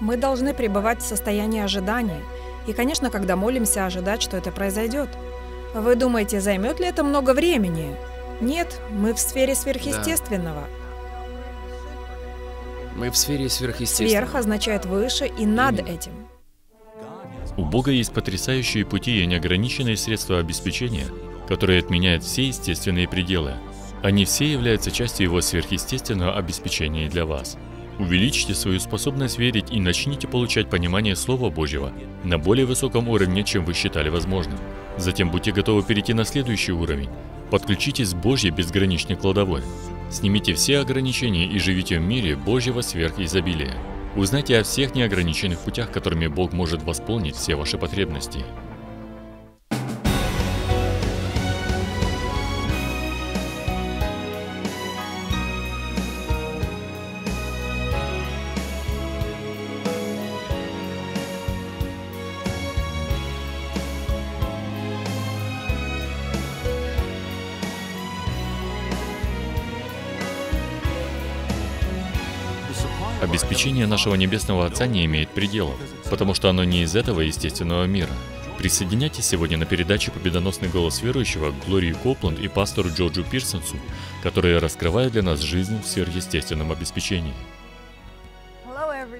Мы должны пребывать в состоянии ожидания. И, конечно, когда молимся, ожидать, что это произойдет. Вы думаете, займет ли это много времени? Нет, мы в сфере сверхъестественного. Мы в сфере сверхъестественного. Сверх означает выше и над Именно. этим. У Бога есть потрясающие пути и неограниченные средства обеспечения, которые отменяют все естественные пределы. Они все являются частью Его сверхъестественного обеспечения для вас. Увеличьте свою способность верить и начните получать понимание Слова Божьего на более высоком уровне, чем вы считали возможным. Затем будьте готовы перейти на следующий уровень. Подключитесь к Божьей безграничной кладовой. Снимите все ограничения и живите в мире Божьего сверхизобилия. Узнайте о всех неограниченных путях, которыми Бог может восполнить все ваши потребности. Обеспечение нашего Небесного Отца не имеет пределов, потому что оно не из этого естественного мира. Присоединяйтесь сегодня на передаче «Победоносный голос верующего» к Глории Копланд и пастору Джорджу Пирсонсу, которые раскрывают для нас жизнь в сверхъестественном обеспечении.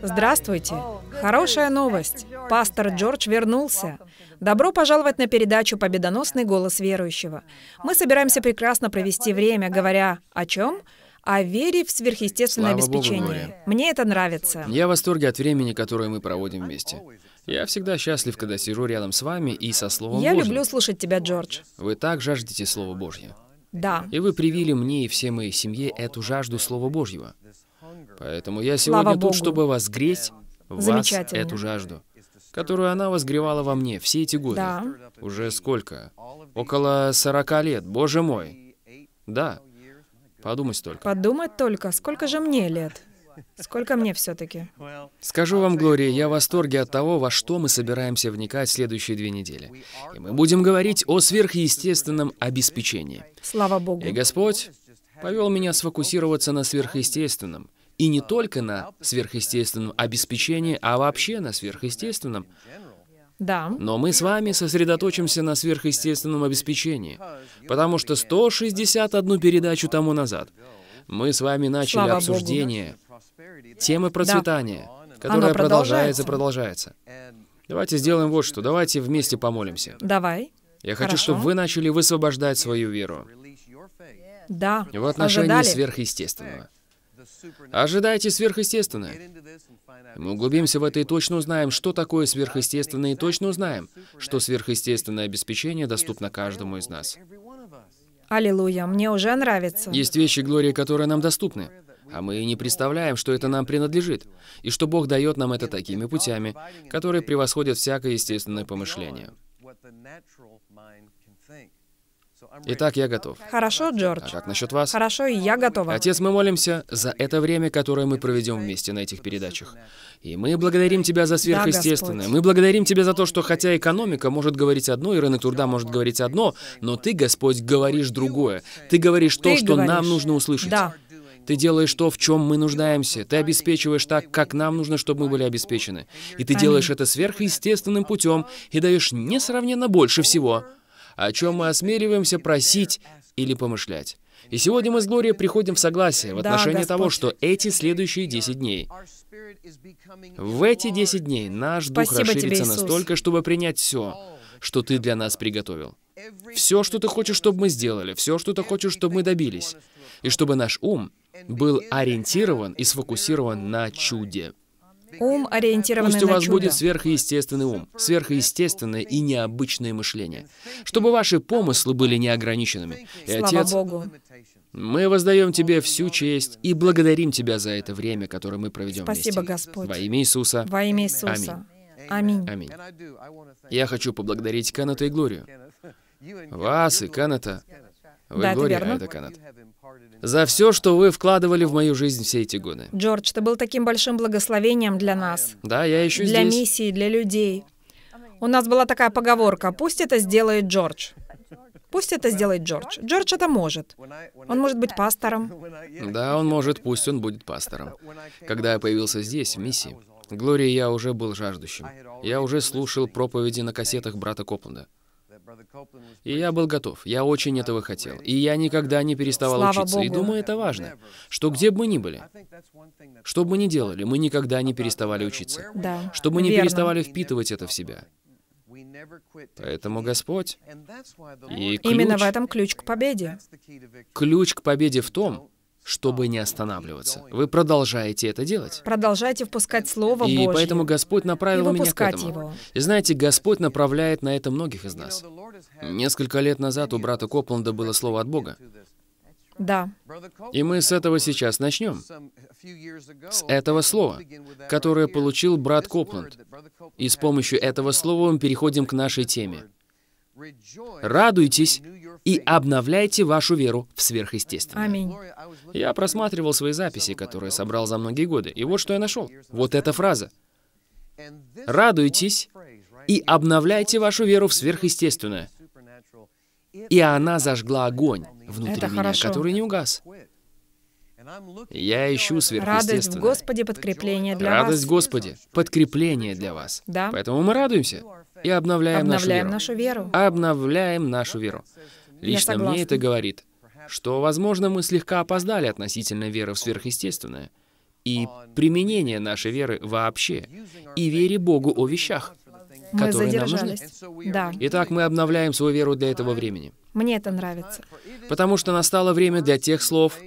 Здравствуйте! Хорошая новость! Пастор Джордж вернулся. Добро пожаловать на передачу «Победоносный голос верующего». Мы собираемся прекрасно провести время, говоря о чем? О вере в сверхъестественное Слава Богу, обеспечение. Глория. Мне это нравится. Я в восторге от времени, которое мы проводим вместе. Я всегда счастлив, когда сижу рядом с вами и со Словом Я Божьим. люблю слушать тебя, Джордж. Вы так жаждете Слова Божье. Да. И вы привили мне и всей моей семье эту жажду Слова Божьего. Поэтому я Слава сегодня Богу. тут, чтобы возгреть в вас эту жажду, которую она возгревала во мне все эти годы. Да. Уже сколько? Около 40 лет, боже мой. Да. Подумать только. Подумать только, сколько же мне лет? Сколько мне все-таки? Скажу вам, Глория, я в восторге от того, во что мы собираемся вникать в следующие две недели. И мы будем говорить о сверхъестественном обеспечении. Слава Богу. И Господь повел меня сфокусироваться на сверхъестественном. И не только на сверхъестественном обеспечении, а вообще на сверхъестественном. Да. Но мы с вами сосредоточимся на сверхъестественном обеспечении. Потому что 161 передачу тому назад мы с вами начали Слава Богу. обсуждение темы процветания, Оно которая продолжается. продолжается, продолжается. Давайте сделаем вот что. Давайте вместе помолимся. Давай. Я хочу, Хорошо. чтобы вы начали высвобождать свою веру Да. в отношении Ожидали? сверхъестественного. Ожидайте сверхъестественное. Мы углубимся в это и точно узнаем, что такое сверхъестественное, и точно узнаем, что сверхъестественное обеспечение доступно каждому из нас. Аллилуйя. Мне уже нравится. Есть вещи, Глории, которые нам доступны, а мы и не представляем, что это нам принадлежит, и что Бог дает нам это такими путями, которые превосходят всякое естественное помышление. Итак, я готов. Хорошо, А Джордж. как насчет вас? Хорошо, и я готова. Отец, мы молимся за это время, которое мы проведем вместе на этих передачах. И мы благодарим Тебя за сверхъестественное. Господь. мы благодарим Тебя за то, что хотя экономика может говорить одно, и рынок труда может говорить одно, но Ты, Господь, говоришь другое. Ты говоришь то, Ты что нам говоришь. нужно услышать. Да. Ты делаешь то, в чем мы нуждаемся. Ты обеспечиваешь так, как нам нужно, чтобы мы были обеспечены. И ты Аминь. делаешь это сверхъестественным путем и даешь несравненно больше всего, о чем мы осмеливаемся просить или помышлять. И сегодня мы с Глорией приходим в согласие в Да, отношении того, что эти следующие 10 дней, в эти 10 дней наш дух Спасибо тебе, расширится Иисус. настолько, чтобы принять все, что ты для нас приготовил. Все, что ты хочешь, чтобы мы сделали, все, что ты хочешь, чтобы мы добились. И чтобы наш ум был ориентирован и сфокусирован на чуде. Ум, ориентированный Пусть у на вас чудо. будет сверхъестественный ум, сверхъестественное и необычное мышление, чтобы ваши помыслы были неограниченными. И, Слава Отец, Богу. мы воздаем Тебе всю честь и благодарим Тебя за это время, которое мы проведем Спасибо, вместе. Господь. Во имя Иисуса. Во имя Иисуса. Аминь. Аминь. Я хочу поблагодарить Каната и Глорию. Вас и Каната. Вы Да, это Глория, верно. а это Канат. За все, что вы вкладывали в мою жизнь все эти годы. Джордж, ты был таким большим благословением для нас, Да, я еще для здесь. миссии, для людей. У нас была такая поговорка «Пусть это сделает Джордж». Пусть это сделает Джордж. Джордж это может. Он может быть пастором. Да, он может, пусть он будет пастором. Когда я появился здесь, в миссии, Глория, я уже был жаждущим. Я уже слушал проповеди на кассетах брата Копленда. И я был готов. Я очень этого хотел. И я никогда не переставал Слава учиться. И Богу. думаю, это важно. Что где бы мы ни были, что бы мы ни делали, мы никогда не переставали учиться. Да. Чтобы мы не верно. переставали впитывать это в себя. Поэтому Господь и Именно ключ, в этом ключ к победе. ключ к победе в том, чтобы не останавливаться. Вы продолжаете это делать. Продолжайте впускать Слово И Божье. поэтому Господь и направил меня к этому. его. И знаете, Господь направляет на это многих из нас. Несколько лет назад у брата Копланда было слово от Бога. Да. И мы с этого сейчас начнем. С этого слова, которое получил брат Копланд. И с помощью этого слова мы переходим к нашей теме. Радуйтесь и обновляйте вашу веру в сверхъестественное. Аминь. Я просматривал свои записи, которые собрал за многие годы, и вот что я нашел. Вот эта фраза. Радуйтесь и обновляйте вашу веру в сверхъестественное. И она зажгла огонь внутри Это меня, хорошо. который не угас. Я ищу Радость в сверхъестественное. Господе подкрепление для Радость вас. в Господе, подкрепление для вас. Да. Поэтому мы радуемся и обновляем, Обновляем нашу нашу веру. веру. Обновляем нашу веру. Лично мне это говорит, что, возможно, мы слегка опоздали относительно веры в сверхъестественное и применения нашей веры вообще, и вере Богу о вещах, Мы которые нам нужны. Да. Итак, мы обновляем свою веру для этого времени, Мне это нравится. потому что настало время для тех слов,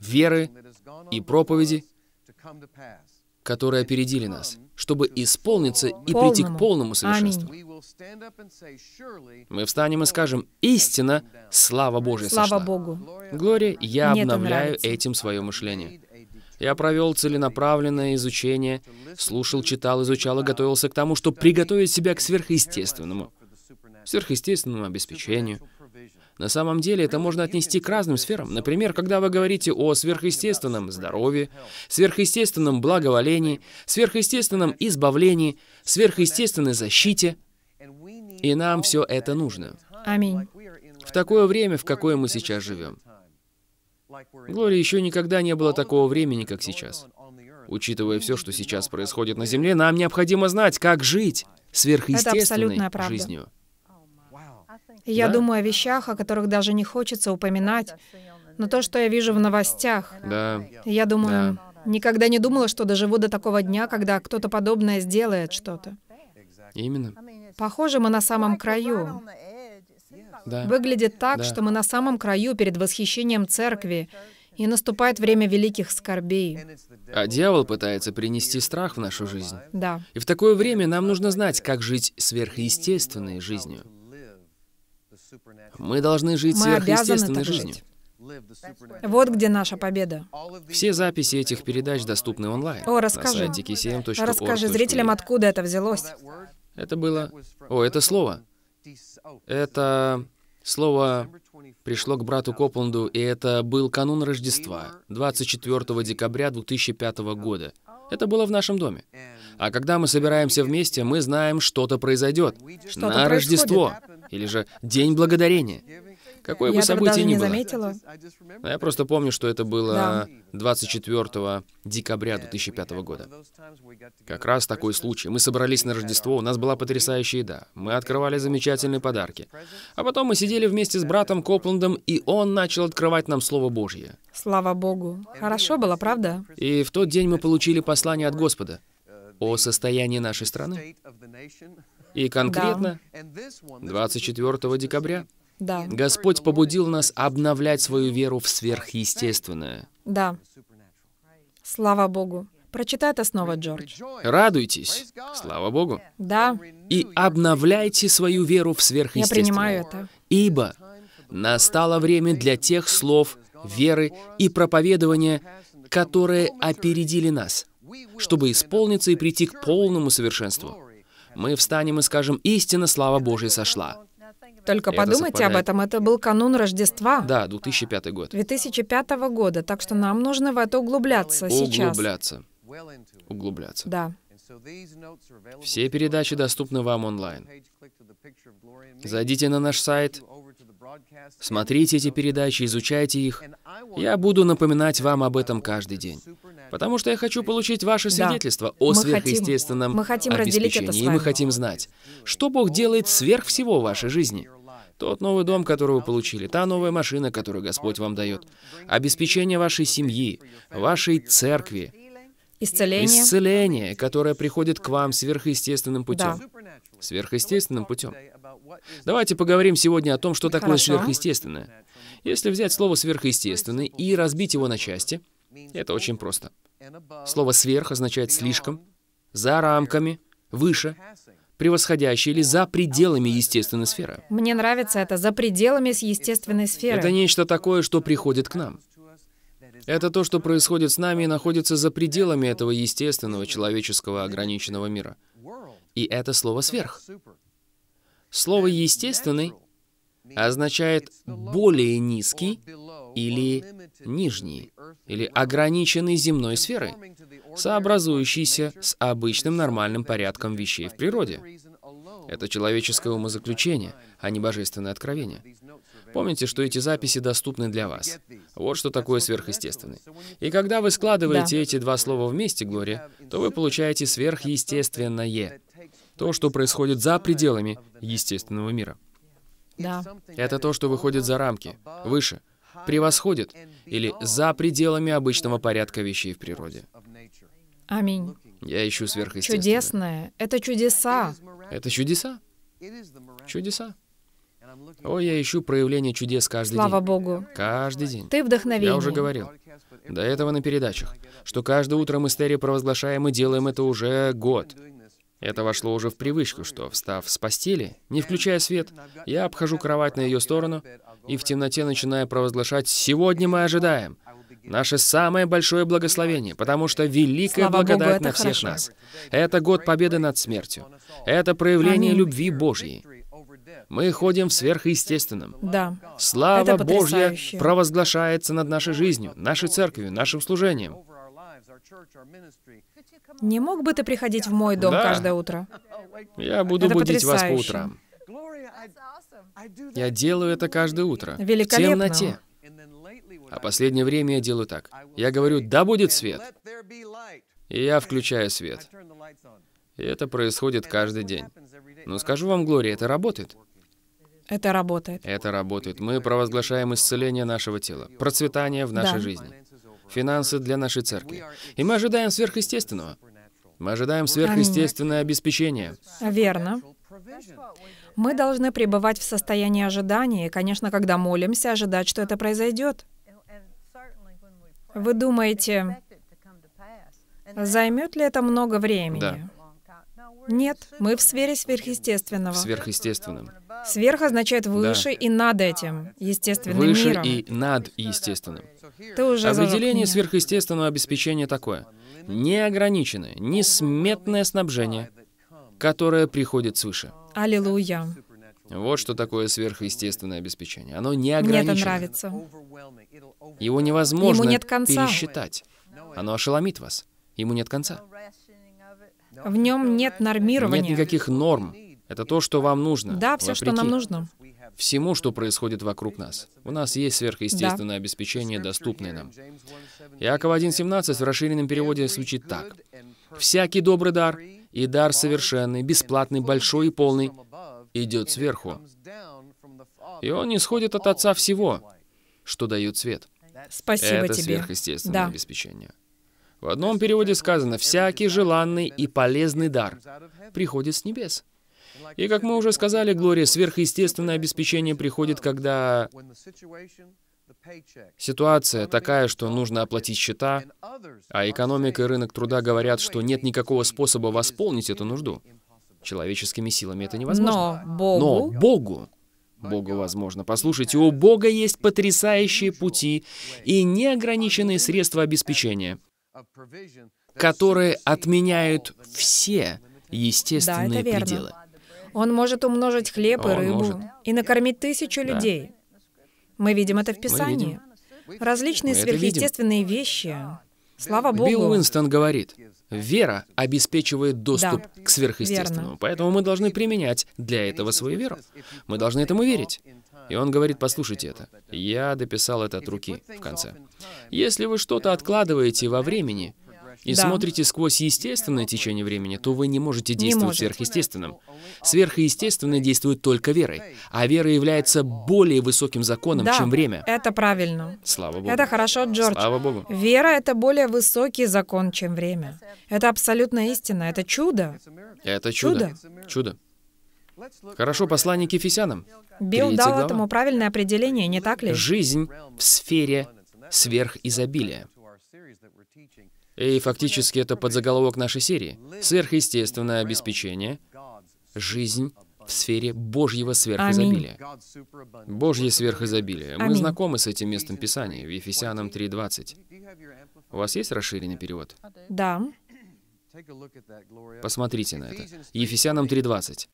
веры и проповеди, которые опередили нас, чтобы исполниться и прийти к Полному. полному совершенству. Мы встанем и скажем, истина, слава Божья Слава сошла. Богу. Глория, я Мне обновляю этим свое мышление. Я провел целенаправленное изучение, слушал, читал, изучал и готовился к тому, чтобы приготовить себя к сверхъестественному, сверхъестественному обеспечению. На самом деле это можно отнести к разным сферам. Например, когда вы говорите о сверхъестественном здоровье, сверхъестественном благоволении, сверхъестественном избавлении, сверхъестественной защите, и нам все это нужно. Аминь. В такое время, в какое мы сейчас живем. Глория, еще никогда не было такого времени, как сейчас. Учитывая все, что сейчас происходит на Земле, нам необходимо знать, как жить сверхъестественной жизнью. Я Да. думаю о вещах, о которых даже не хочется упоминать, но то, что я вижу в новостях, Да, я думаю, никогда не думала, что доживу до такого дня, когда кто-то подобное сделает что-то. именно. Похоже, мы на самом краю. Да. Выглядит так, Да. что мы на самом краю перед восхищением церкви, и наступает время великих скорбей. А дьявол пытается принести страх в нашу жизнь. Да. И в такое время нам нужно знать, как жить сверхъестественной жизнью. Мы должны жить Мы сверхъестественной жизнью. жить. Вот где наша победа. Все записи этих передач доступны онлайн. О, расскажи. На сайте. Расскажи зрителям, откуда это взялось. Это было... О, это слово. Это слово пришло к брату Копланду, и это был канун Рождества, 24 декабря 2005 года. Это было в нашем доме. А когда мы собираемся вместе, мы знаем, что-то произойдет. Что-то на происходит. Рождество. Или же День Благодарения. Какое бы Я тогда событие ни не было. заметила. Но Я просто помню, что это было Да. 24 декабря 2005 года. Как раз такой случай. Мы собрались на Рождество, у нас была потрясающая еда. Мы открывали замечательные подарки. А потом мы сидели вместе с братом Копландом, и он начал открывать нам Слово Божье. Слава Богу. Хорошо было, правда? И в тот день мы получили послание от Господа о состоянии нашей страны. И конкретно 24 декабря Да. Господь побудил нас обновлять свою веру в сверхъестественное. Да. Слава Богу. Прочитай это снова, Джордж. Радуйтесь, слава Богу, Да, и обновляйте свою веру в я сверхъестественное. принимаю это. Ибо настало время для тех слов, веры и проповедования, которые опередили нас, чтобы исполниться и прийти к полному совершенству. Мы встанем и скажем, истина, слава Божия сошла. Только Это подумайте об совпадает. этом, это был канун Рождества Да, 2005 год. 2005 года, так что нам нужно в это углубляться сейчас. Углубляться, углубляться. Да. Все передачи доступны вам онлайн. Зайдите на наш сайт Смотрите эти передачи, изучайте их. Я буду напоминать вам об этом каждый день. Потому что я хочу получить ваше Да. свидетельство о Мы сверхъестественном хотим- мы хотим разделить это обеспечении. с И мы вами. хотим знать, что Бог делает сверх всего в вашей жизни. Тот новый дом, который вы получили, та новая машина, которую Господь вам дает, обеспечение вашей семьи, вашей церкви, Исцеление. исцеление, которое приходит к вам сверхъестественным путем. Да. Сверхъестественным путем. Давайте поговорим сегодня о том, что такое Хорошо. сверхъестественное. Если взять слово «сверхъестественный» и разбить его на части, это очень просто. Слово «сверх» означает «слишком», «за рамками», «выше», «превосходящий» или «за пределами естественной сферы». Мне нравится это за пределами естественной сферы. Это нечто такое, что приходит к нам. Это то, что происходит с нами и находится за пределами этого естественного, человеческого, ограниченного мира. И это слово «сверх». Слово «естественный» означает более низкий или нижний, или ограниченный земной сферой, сообразующийся с обычным нормальным порядком вещей в природе. Это человеческое умозаключение, а не божественное откровение. Помните, что эти записи доступны для вас. Вот что такое сверхъестественный. И когда вы складываете Да. эти два слова вместе, Глория, то вы получаете сверхъестественное. То, что происходит за пределами естественного мира. Да. Это то, что выходит за рамки, выше, превосходит или за пределами обычного порядка вещей в природе. Аминь. Я ищу сверхъестественное. Чудесное. Это чудеса. Это чудеса. Чудеса. О, я ищу проявление чудес каждый Слава день. Богу. Каждый день. Ты вдохновение. Я уже говорил. До этого на передачах, что каждое утро мы с Терри провозглашаем и делаем это уже год. Это вошло уже в привычку, что, встав с постели, не включая свет, я обхожу кровать на ее сторону и в темноте начинаю провозглашать «Сегодня мы ожидаем». Наше самое большое благословение, потому что великая Слава Богу, благодать это на всех хорошо. нас. Это год победы над смертью. Это проявление Аминь. любви Божьей. Мы ходим в сверхъестественном. Да. Слава Божья провозглашается над нашей жизнью, нашей церковью, нашим служением. Не мог бы ты приходить в мой дом Да. каждое утро? Я буду Это будить вас по потрясающе. утрам. Я делаю это каждое утро. В Великолепно. темноте. А последнее время я делаю так. Я говорю, да будет свет. И я включаю свет. И это происходит каждый день. Но скажу вам, Глория, это работает. Это работает. Это работает. Мы провозглашаем исцеление нашего тела, процветание в нашей Да. жизни, финансы для нашей церкви. И мы ожидаем сверхъестественного. Мы ожидаем сверхъестественное обеспечение. Верно. Мы должны пребывать в состоянии ожидания, и, конечно, когда молимся, ожидать, что это произойдет. Вы думаете, займет ли это много времени? Да. Нет, мы в сфере сверхъестественного. В сверхъестественном. Сверх означает выше и над этим, естественным Выше миром. и над естественным. Ты уже Определение сверхъестественного обеспечения такое. Неограниченное, несметное снабжение, которое приходит свыше. Аллилуйя. Вот что такое сверхъестественное обеспечение. Оно Мне это нравится. Его невозможно Ему нет конца. пересчитать. Оно ошеломит вас. Ему нет конца. В нем нет нормирования. Нет никаких норм. Это то, что вам нужно. Да, все, что нам нужно. Всему, что происходит вокруг нас. У нас есть сверхъестественное обеспечение, доступное нам. Иаков 1.17 в расширенном переводе звучит так. «Всякий добрый дар и дар совершенный, бесплатный, большой и полный идет сверху, и он не сходит от Отца всего, что дает свет». Спасибо Это тебе. сверхъестественное Да. обеспечение. В одном переводе сказано «всякий желанный и полезный дар приходит с небес». И как мы уже сказали, Глория, сверхъестественное обеспечение приходит, когда ситуация такая, что нужно оплатить счета, а экономика и рынок труда говорят, что нет никакого способа восполнить эту нужду. Человеческими силами это невозможно. Но Богу Но Богу, Богу возможно. Послушайте, у Бога есть потрясающие пути и неограниченные средства обеспечения, которые отменяют все естественные верно. пределы. Он может умножить хлеб и рыбу может. и накормить тысячу людей. Мы видим это в Писании. Различные Мы сверхъестественные вещи. Слава Билл Богу. Уинстон говорит, вера обеспечивает доступ Да, к сверхъестественному, верно. поэтому мы должны применять для этого свою веру. Мы должны этому верить. И он говорит, послушайте это. Я дописал это от руки в конце. Если вы что-то откладываете во времени и Да. смотрите сквозь естественное течение времени, то вы не можете действовать можете. сверхъестественным. Сверхъестественное действует только верой, а вера является более высоким законом, Да, чем время. это правильно. Слава Богу. Это хорошо, Джордж. Слава Богу. Вера — это более высокий закон, чем время. Это абсолютно истина, это чудо. Это чудо. Чудо. Чудо. Хорошо, послание к Ефесянам. Билл дал глава. этому правильное определение, не так ли? Жизнь в сфере сверхизобилия. И фактически это подзаголовок нашей серии. Сверхъестественное обеспечение, жизнь в сфере Божьего сверхизобилия. Божье сверхизобилие. Мы знакомы с этим местом Писания в Ефесянам 3.20. У вас есть расширенный перевод? Да. Посмотрите на это. Ефесянам 3.20.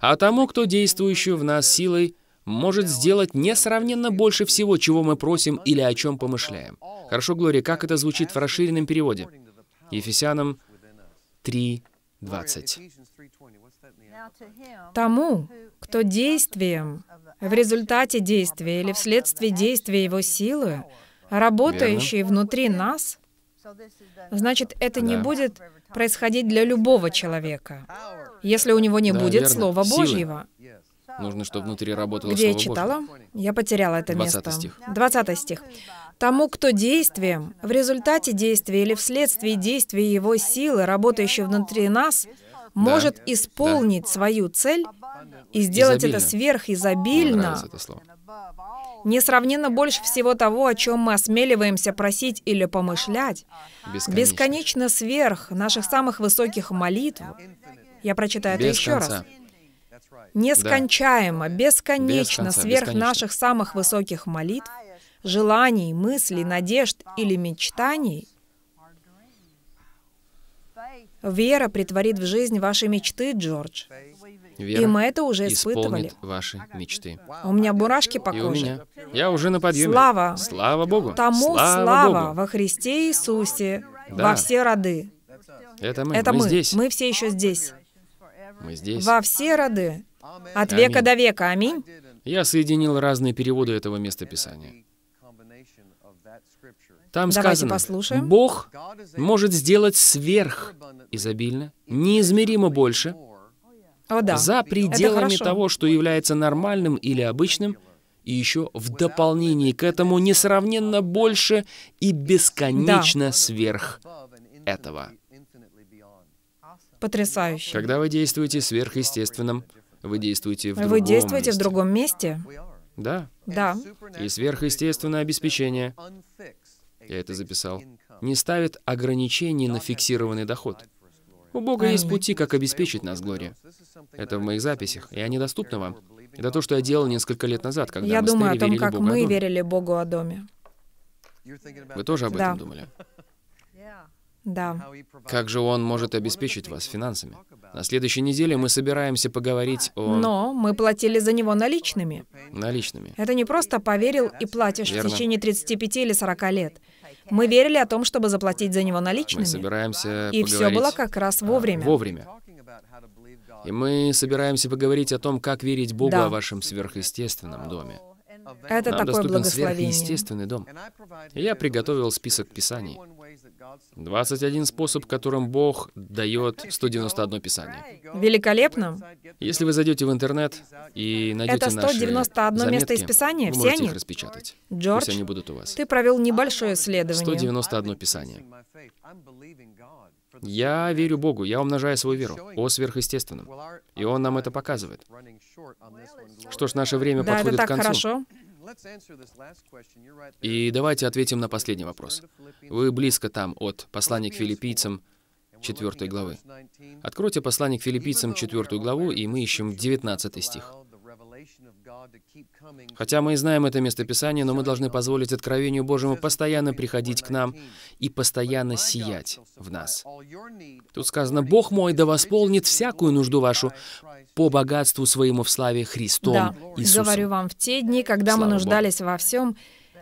«А тому, кто действующий в нас силой, может сделать несравненно больше всего, чего мы просим или о чем помышляем». Хорошо, Глория, как это звучит в расширенном переводе? Ефесянам 3.20. Тому, кто действием, в результате действия или вследствие действия его силы, работающий внутри нас, значит, это не Да. будет происходить для любого человека, если у него не Да, будет верно. Слова Силы. Нужно, чтобы внутри работало Где я Слово читала? Божье. Я потеряла это 20 место. стих. 20 стих. Тому, кто действием, в результате действия или вследствие действия его силы, работающей внутри нас, может исполнить свою цель и сделать это Изобильно. Мне сверхизобильно, это слово. несравненно больше всего того, о чем мы осмеливаемся просить или помышлять, Бесконечно. бесконечно сверх наших самых высоких молитв. Я прочитаю это Без еще раз. Нескончаемо, бесконечно, Без конца, сверх бесконечно. наших самых высоких молитв, желаний, мыслей, надежд или мечтаний, вера притворит в жизнь ваши мечты, Джордж. Вера И мы это уже испытывали. ваши мечты. У меня мурашки по И у коже. меня. Я уже на подъеме. Слава. Слава Богу. Тому Слава слава Богу. во Христе Иисусе Да. во все роды. Это мы. Это мы мы. здесь. Мы все еще здесь. Мы здесь. Во все роды. От века Аминь. до века. Аминь. Я соединил разные переводы этого места Писания. Там Давайте сказано, послушаем. Бог может сделать сверх изобильно, неизмеримо больше, О, да. за пределами того, что является нормальным или обычным, и еще в дополнении к этому несравненно больше и бесконечно сверх этого. Потрясающе. Когда вы действуете сверхъестественным, вы действуете в другом Вы действуете в месте. другом месте? Да. Да. И сверхъестественное обеспечение, я это записал, не ставит ограничений на фиксированный доход. У Бога есть пути, как обеспечить нас, Глория. Это в моих записях, и они доступны вам. Это то, что я делал несколько лет назад, когда Я мы думаю о том, верили как Богу о мы доме. верили Богу о доме. Вы тоже об Да. этом думали? Да. Как же Он может обеспечить вас финансами? На следующей неделе мы собираемся поговорить о Но мы платили за него наличными. наличными. Это не просто поверил и платишь Верно. в течение 35 или 40 лет. Мы верили о том, чтобы заплатить за него Мы наличными. собираемся И все поговорить было как раз вовремя. вовремя. И мы собираемся поговорить о том, как верить Богу Да. о вашем сверхъестественном доме. Это Нам такое доступен благословение. сверхъестественный дом. И я приготовил список писаний. 21 способ, которым Бог дает 191 писание. Великолепно. Если вы зайдете в интернет и найдете Это наши 191 место из заметки, Писания? вы Все можете они? их распечатать. Джордж, Пусть они будут у вас. ты провел небольшое исследование. 191 писание. Я верю Богу, я умножаю свою веру о сверхъестественном. И Он нам это показывает. Что ж, наше время Да, это подходит так к концу. хорошо. И давайте ответим на последний вопрос. Вы близко там от послания к филиппийцам 4 главы. Откройте послание к филиппийцам 4 главу, и мы ищем 19 стих. Хотя мы и знаем это местописание, но мы должны позволить откровению Божьему постоянно приходить к нам и постоянно сиять в нас. Тут сказано, «Бог мой да восполнит всякую нужду вашу по богатству своему в славе Христом Да, Иисусом». говорю вам, в те дни, когда мы Слава Богу. нуждались во всем,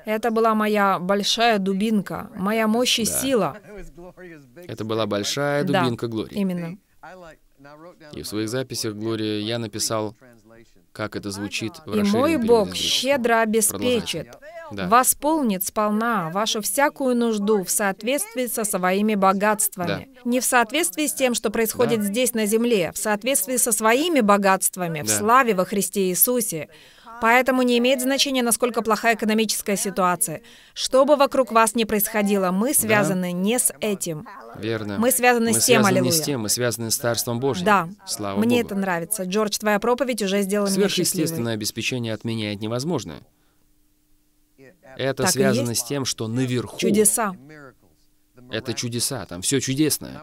это была моя большая дубинка, моя мощь и сила. Это была большая Да, дубинка Глории. Именно. И в своих записях, Глория, я написал как это звучит в И мой Бог щедро обеспечит, Да. восполнит сполна вашу всякую нужду в соответствии со своими богатствами. Не в соответствии с тем, что происходит Да. здесь на земле, в соответствии со своими богатствами, в Да. славе во Христе Иисусе. Поэтому не имеет значения, насколько плохая экономическая ситуация. Что бы вокруг вас ни происходило, мы связаны не с этим. Верно. Мы связаны Мы с тем, связаны не аллилуйя. с тем, мы связаны с Царством Божьим. Да, Слава мне Богу. это нравится. Джордж, твоя проповедь уже сделала меня. Сверхъестественное обеспечение отменяет невозможное. Это Так связано с тем, что наверху Чудеса. Это чудеса, там все чудесное.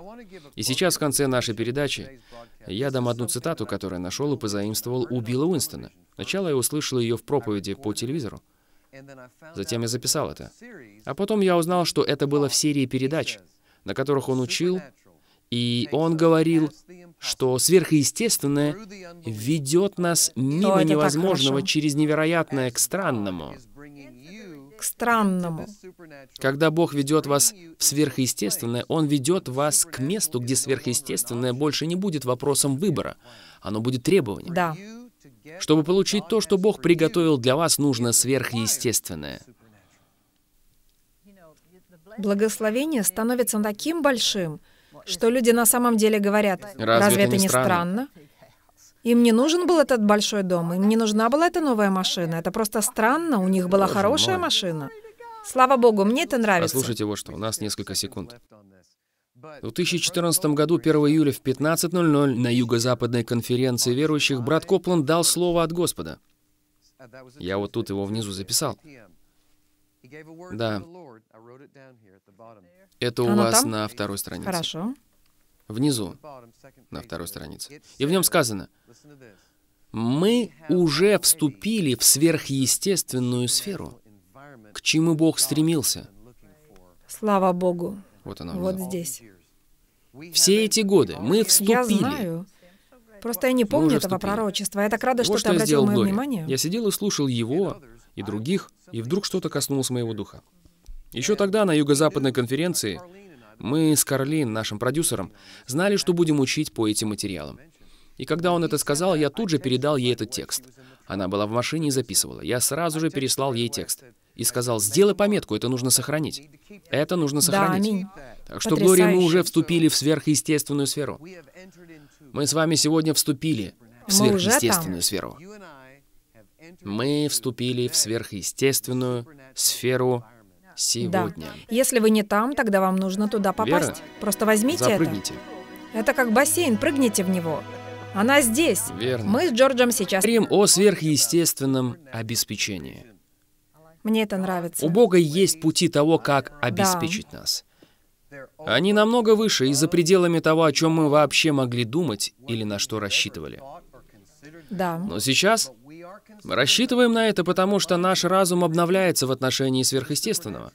И сейчас в конце нашей передачи я дам одну цитату, которую нашел и позаимствовал у Билла Уинстона. Сначала я услышал ее в проповеди по телевизору, затем я записал это. А потом я узнал, что это было в серии передач, на которых он учил, и он говорил, что сверхъестественное ведет нас мимо невозможного через невероятное к странному. К странному. Когда Бог ведет вас в сверхъестественное, Он ведет вас к месту, где сверхъестественное больше не будет вопросом выбора. Оно будет требованием. Да. Чтобы получить то, что Бог приготовил для вас, нужно сверхъестественное. Благословение становится таким большим, что люди на самом деле говорят, разве, это не странно? Им не нужен был этот большой дом, им не нужна была эта новая машина. Это просто странно, у них была Боже хорошая мой. машина. Слава Богу, мне это нравится. Послушайте вот что, у нас несколько секунд. В 2014 году, 1 июля в 15.00 на Юго-Западной конференции верующих брат Копланд дал слово от Господа. Я вот тут его внизу записал. Да. Это у Оно вас там? на второй странице. Хорошо. Внизу, на второй странице. И в нем сказано, мы уже вступили в сверхъестественную сферу, к чему Бог стремился. Слава Богу. Вот оно. Вот здесь. Все эти годы мы Я вступили. знаю. Просто я не помню этого вступили. пророчества. Я так рада, что Вот ты что я обратил мое Глории. внимание. Я сидел и слушал его и других, и вдруг что-то коснулось моего духа. Еще тогда на юго-западной конференции мы с Карлин, нашим продюсером, знали, что будем учить по этим материалам. И когда он это сказал, я тут же передал ей этот текст. Она была в машине и записывала. Я сразу же переслал ей текст. И сказал, сделай пометку, это нужно сохранить. Это нужно Да, сохранить. аминь. Так что, Глория, мы уже вступили в сверхъестественную сферу. Мы с вами сегодня вступили в сверхъестественную сферу. Мы вступили в сверхъестественную сферу Да. сегодня. Если вы не там, тогда вам нужно туда попасть. Вера, Просто возьмите Запрыгните. это. Это как бассейн, прыгните в него. Она здесь. Верно. Мы с Джорджем сейчас... Говорим о сверхъестественном обеспечении. Мне это нравится. У Бога есть пути того, как обеспечить нас. Они намного выше и за пределами того, о чем мы вообще могли думать или на что рассчитывали. Да. Но сейчас рассчитываем на это, потому что наш разум обновляется в отношении сверхъестественного.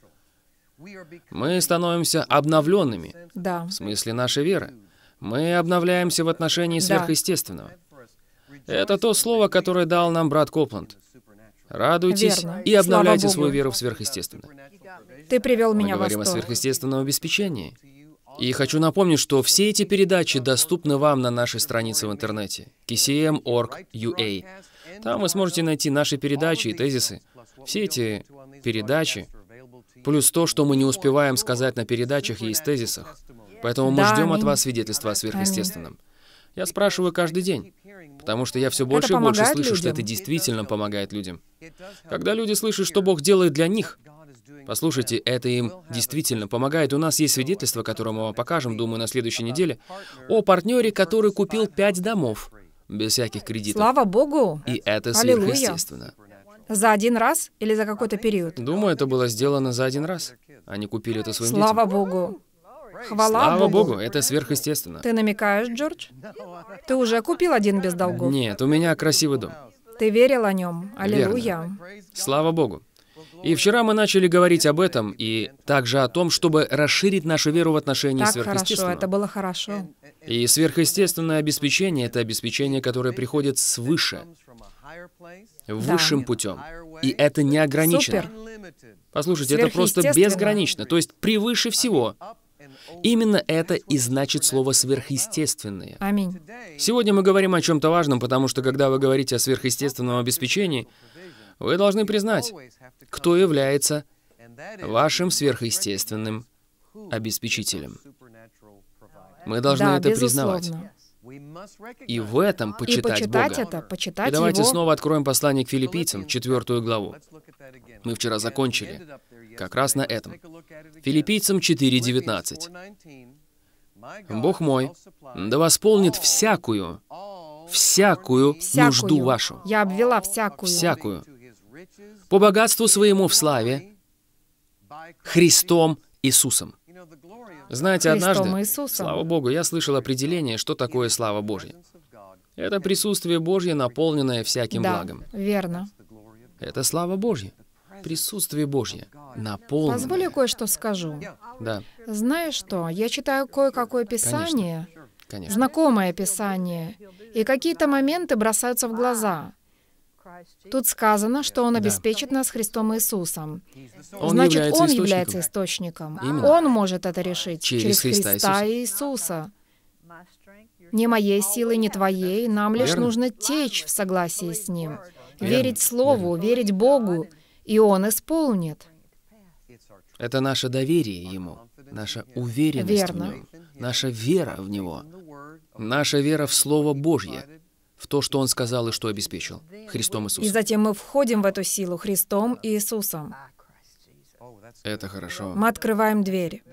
Мы становимся обновленными, Да. в смысле нашей веры. Мы обновляемся в отношении Да. сверхъестественного. Это то слово, которое дал нам брат Копланд. Радуйтесь Верно. и обновляйте свою веру в сверхъестественное. Ты привел Мы меня в говорим о восторг. сверхъестественном обеспечении. И хочу напомнить, что все эти передачи доступны вам на нашей странице в интернете kcm.org.ua. Там вы сможете найти наши передачи и тезисы. Все эти передачи, плюс то, что мы не успеваем сказать на передачах и из тезисах. Поэтому мы Да, ждем от вас свидетельства о сверхъестественном. Я спрашиваю каждый день, потому что я все больше и больше слышу, что это людям? действительно помогает людям. Когда люди слышат, что Бог делает для них, послушайте, это им действительно помогает. У нас есть свидетельство, которое мы вам покажем, думаю, на следующей неделе, о партнере, который купил пять домов без всяких кредитов. Слава Богу! И это Аллилуйя. сверхъестественно. За один раз или за какой-то период? Думаю, это было сделано за один раз. Они купили это своим Слава детям. Богу! Хвала Слава Богу! Богу, это сверхъестественно. Ты намекаешь, Джордж? Ты уже купил один без долгов. Нет, у меня красивый дом. Ты верил о нем. Аллилуйя. Слава Богу. И вчера мы начали говорить об этом и также о том, чтобы расширить нашу веру в отношении Так хорошо, сверхъестественного. это было хорошо. И сверхъестественное обеспечение — это обеспечение, которое приходит свыше, высшим путем. И это не ограничено. Супер. Послушайте, это просто безгранично, то есть превыше всего. Именно это и значит слово «сверхъестественное». Аминь. Сегодня мы говорим о чем-то важном, потому что когда вы говорите о сверхъестественном обеспечении, вы должны признать, кто является вашим сверхъестественным обеспечителем. Мы должны да, это безусловно. признавать. И в этом И почитать, почитать Бога. это, почитать И давайте его. снова откроем послание к филиппийцам, четвертую главу. Мы вчера закончили как раз на этом. Филиппийцам 4.19. «Бог мой, да восполнит всякую, всякую, Всякую. нужду вашу, Я обвела всякую. всякую, по богатству своему в славе, Христом Иисусом». Знаете, однажды, слава Богу, я слышал определение, что такое слава Божья. Это присутствие Божье, наполненное всяким да, благом. верно. Это слава Божья. Присутствие Божье. Наполненное. Позволь я кое-что скажу. Да, Знаешь что, я читаю кое-какое писание, конечно. знакомое писание, и какие-то моменты бросаются в глаза. Тут сказано, что Он Да. обеспечит нас Христом Иисусом. Он Значит, является Он источником. является источником. Именно. Он может это решить Через через, Христа Христа Иисуса. Не моей силой, не твоей. Нам лишь нужно течь в согласии с Ним. Верить Слову, верить Богу, и Он исполнит. Это наше доверие Ему, наша уверенность Верно. в Нем, наша вера в Него, наша вера в Слово Божье, в то, что Он сказал и что обеспечил Христом И Иисусом. затем мы входим в эту силу Христом и Иисусом. Это хорошо. Мы открываем дверь.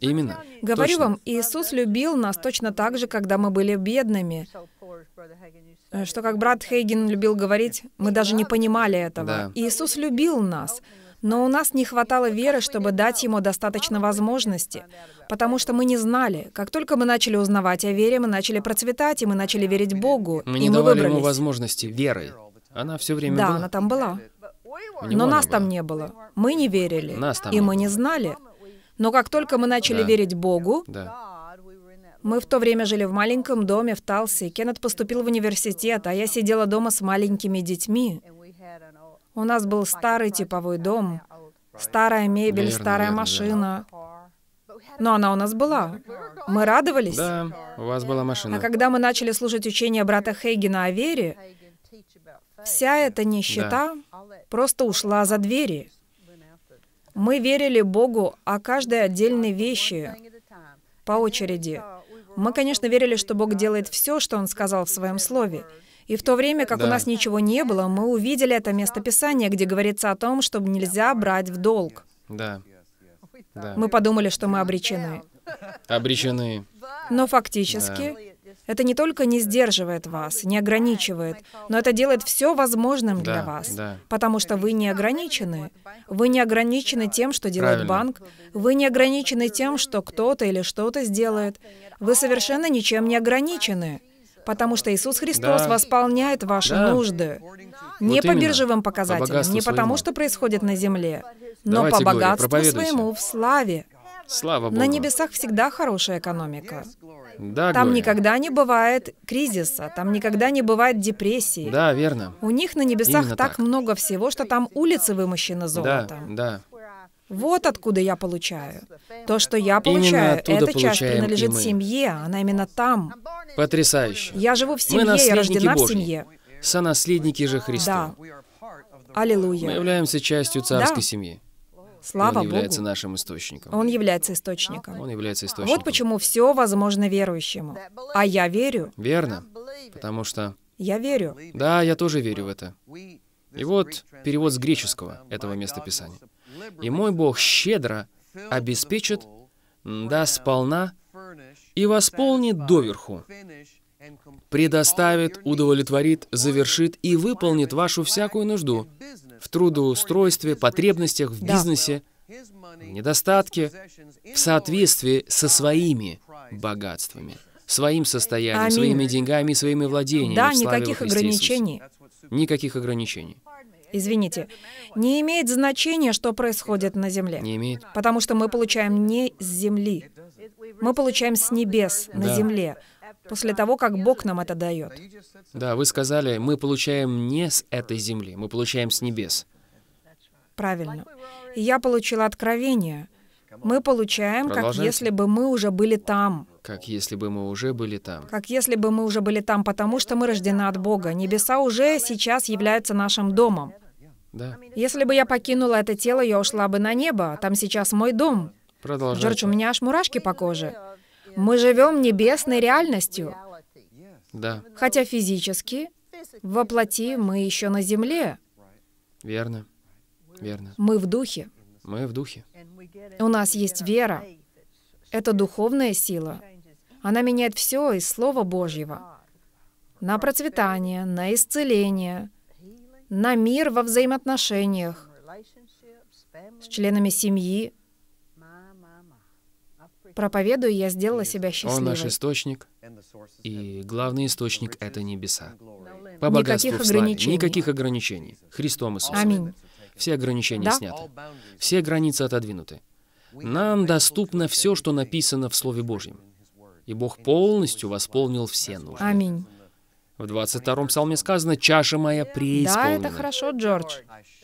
Именно. Говорю Точно. вам, Иисус любил нас точно так же, когда мы были бедными. Э, Что, как брат Хейген любил говорить, мы даже не понимали этого. Да. Иисус любил нас, но у нас не хватало веры, чтобы дать Ему достаточно возможности, потому что мы не знали. Как только мы начали узнавать о вере, мы начали процветать, и мы начали верить Богу, Мы и не мы давали Ему выбрались. возможности верой. Она все время Да, была. она там была. Но нас там была. не было. Мы не верили. Нас там и не мы было. не знали. Но как только мы начали Да. верить Богу, Да. мы в то время жили в маленьком доме в Талсе. Кеннет поступил в университет, а я сидела дома с маленькими детьми. У нас был старый типовой дом, старая мебель, Верно, старая верно, машина. Но она у нас была. Мы радовались. Да, у вас была А машина. когда мы начали слушать учение брата Хейгена о вере, вся эта нищета просто ушла за двери. Мы верили Богу о каждой отдельной вещи по очереди. Мы, конечно, верили, что Бог делает все, что Он сказал в Своем Слове. И в то время, как Да. у нас ничего не было, мы увидели это место Писания, где говорится о том, чтобы нельзя брать в долг. Да. Да. Мы подумали, что мы обречены. Обречены. Но фактически это не только не сдерживает вас, не ограничивает, но это делает все возможным для Да, вас. да. Потому что вы не ограничены. Вы не ограничены тем, что делает Правильно. банк. Вы не ограничены тем, что кто-то или что-то сделает. Вы совершенно ничем не ограничены. Потому что Иисус Христос Да. восполняет ваши Да. нужды. Не Вот по именно. биржевым По показателям, богатству не потому, своему. что происходит на земле, но Давайте, по богатству своему в славе. Слава Богу. На небесах всегда хорошая экономика. Да, Там Глория. никогда не бывает кризиса, там никогда не бывает депрессии. Да, верно. У них на небесах так так. много всего, что там улицы вымощены Да, золотом. да. Вот откуда я получаю. То, что я получаю, эта часть принадлежит мы. семье, она именно там. Потрясающе. Я живу в Мы семье, я наследники рождена в Божьи. семье. Сонаследники же Христа. Да. Мы Аллилуйя. являемся частью царской Да. семьи. Слава Он является Богу. нашим источником. Он является источником. Он является источником. Вот почему все возможно верующему. А я верю. Верно. Потому что... Я верю. Да, я тоже верю в это. И вот перевод с греческого этого местописания. «И мой Бог щедро обеспечит, да сполна, и восполнит доверху, предоставит, удовлетворит, завершит и выполнит вашу всякую нужду в трудоустройстве, потребностях в бизнесе, недостатке, в соответствии со своими богатствами, своим состоянием, Аминь. своими деньгами, своими владениями. Да, никаких ограничений. Никаких ограничений. Извините. Не имеет значения, что происходит на земле. Не имеет. Потому что мы получаем не с земли. Мы получаем с небес, на Да. земле, после того, как Бог нам это дает. Да, вы сказали, мы получаем не с этой земли, мы получаем с небес. Правильно. И я получила откровение, Мы получаем, как если бы мы уже были там. Как если бы мы уже были там. Как если бы мы уже были там, потому что мы рождены от Бога. Небеса уже сейчас являются нашим домом. Да. Если бы я покинула это тело, я ушла бы на небо. Там сейчас мой дом. Продолжайте. Джордж, у меня аж мурашки по коже. Мы живем небесной реальностью. Да, Хотя физически, воплоти мы еще на земле. верно. Верно. Мы в духе. Мы в духе. У нас есть вера. Это духовная сила. Она меняет все из Слова Божьего. На процветание, на исцеление, на мир во взаимоотношениях с членами семьи. Проповедуя, я сделала себя Он наш счастливой. источник, и главный источник — это небеса. По Никаких богатству в славе. ограничений. Никаких ограничений. Христом Иисусом. Аминь. Все ограничения Да. сняты. Все границы отодвинуты. Нам доступно все, что написано в Слове Божьем. И Бог полностью восполнил все нужды. Аминь. В 22-м псалме сказано «Чаша моя Да, преисполнена». это хорошо, Джордж.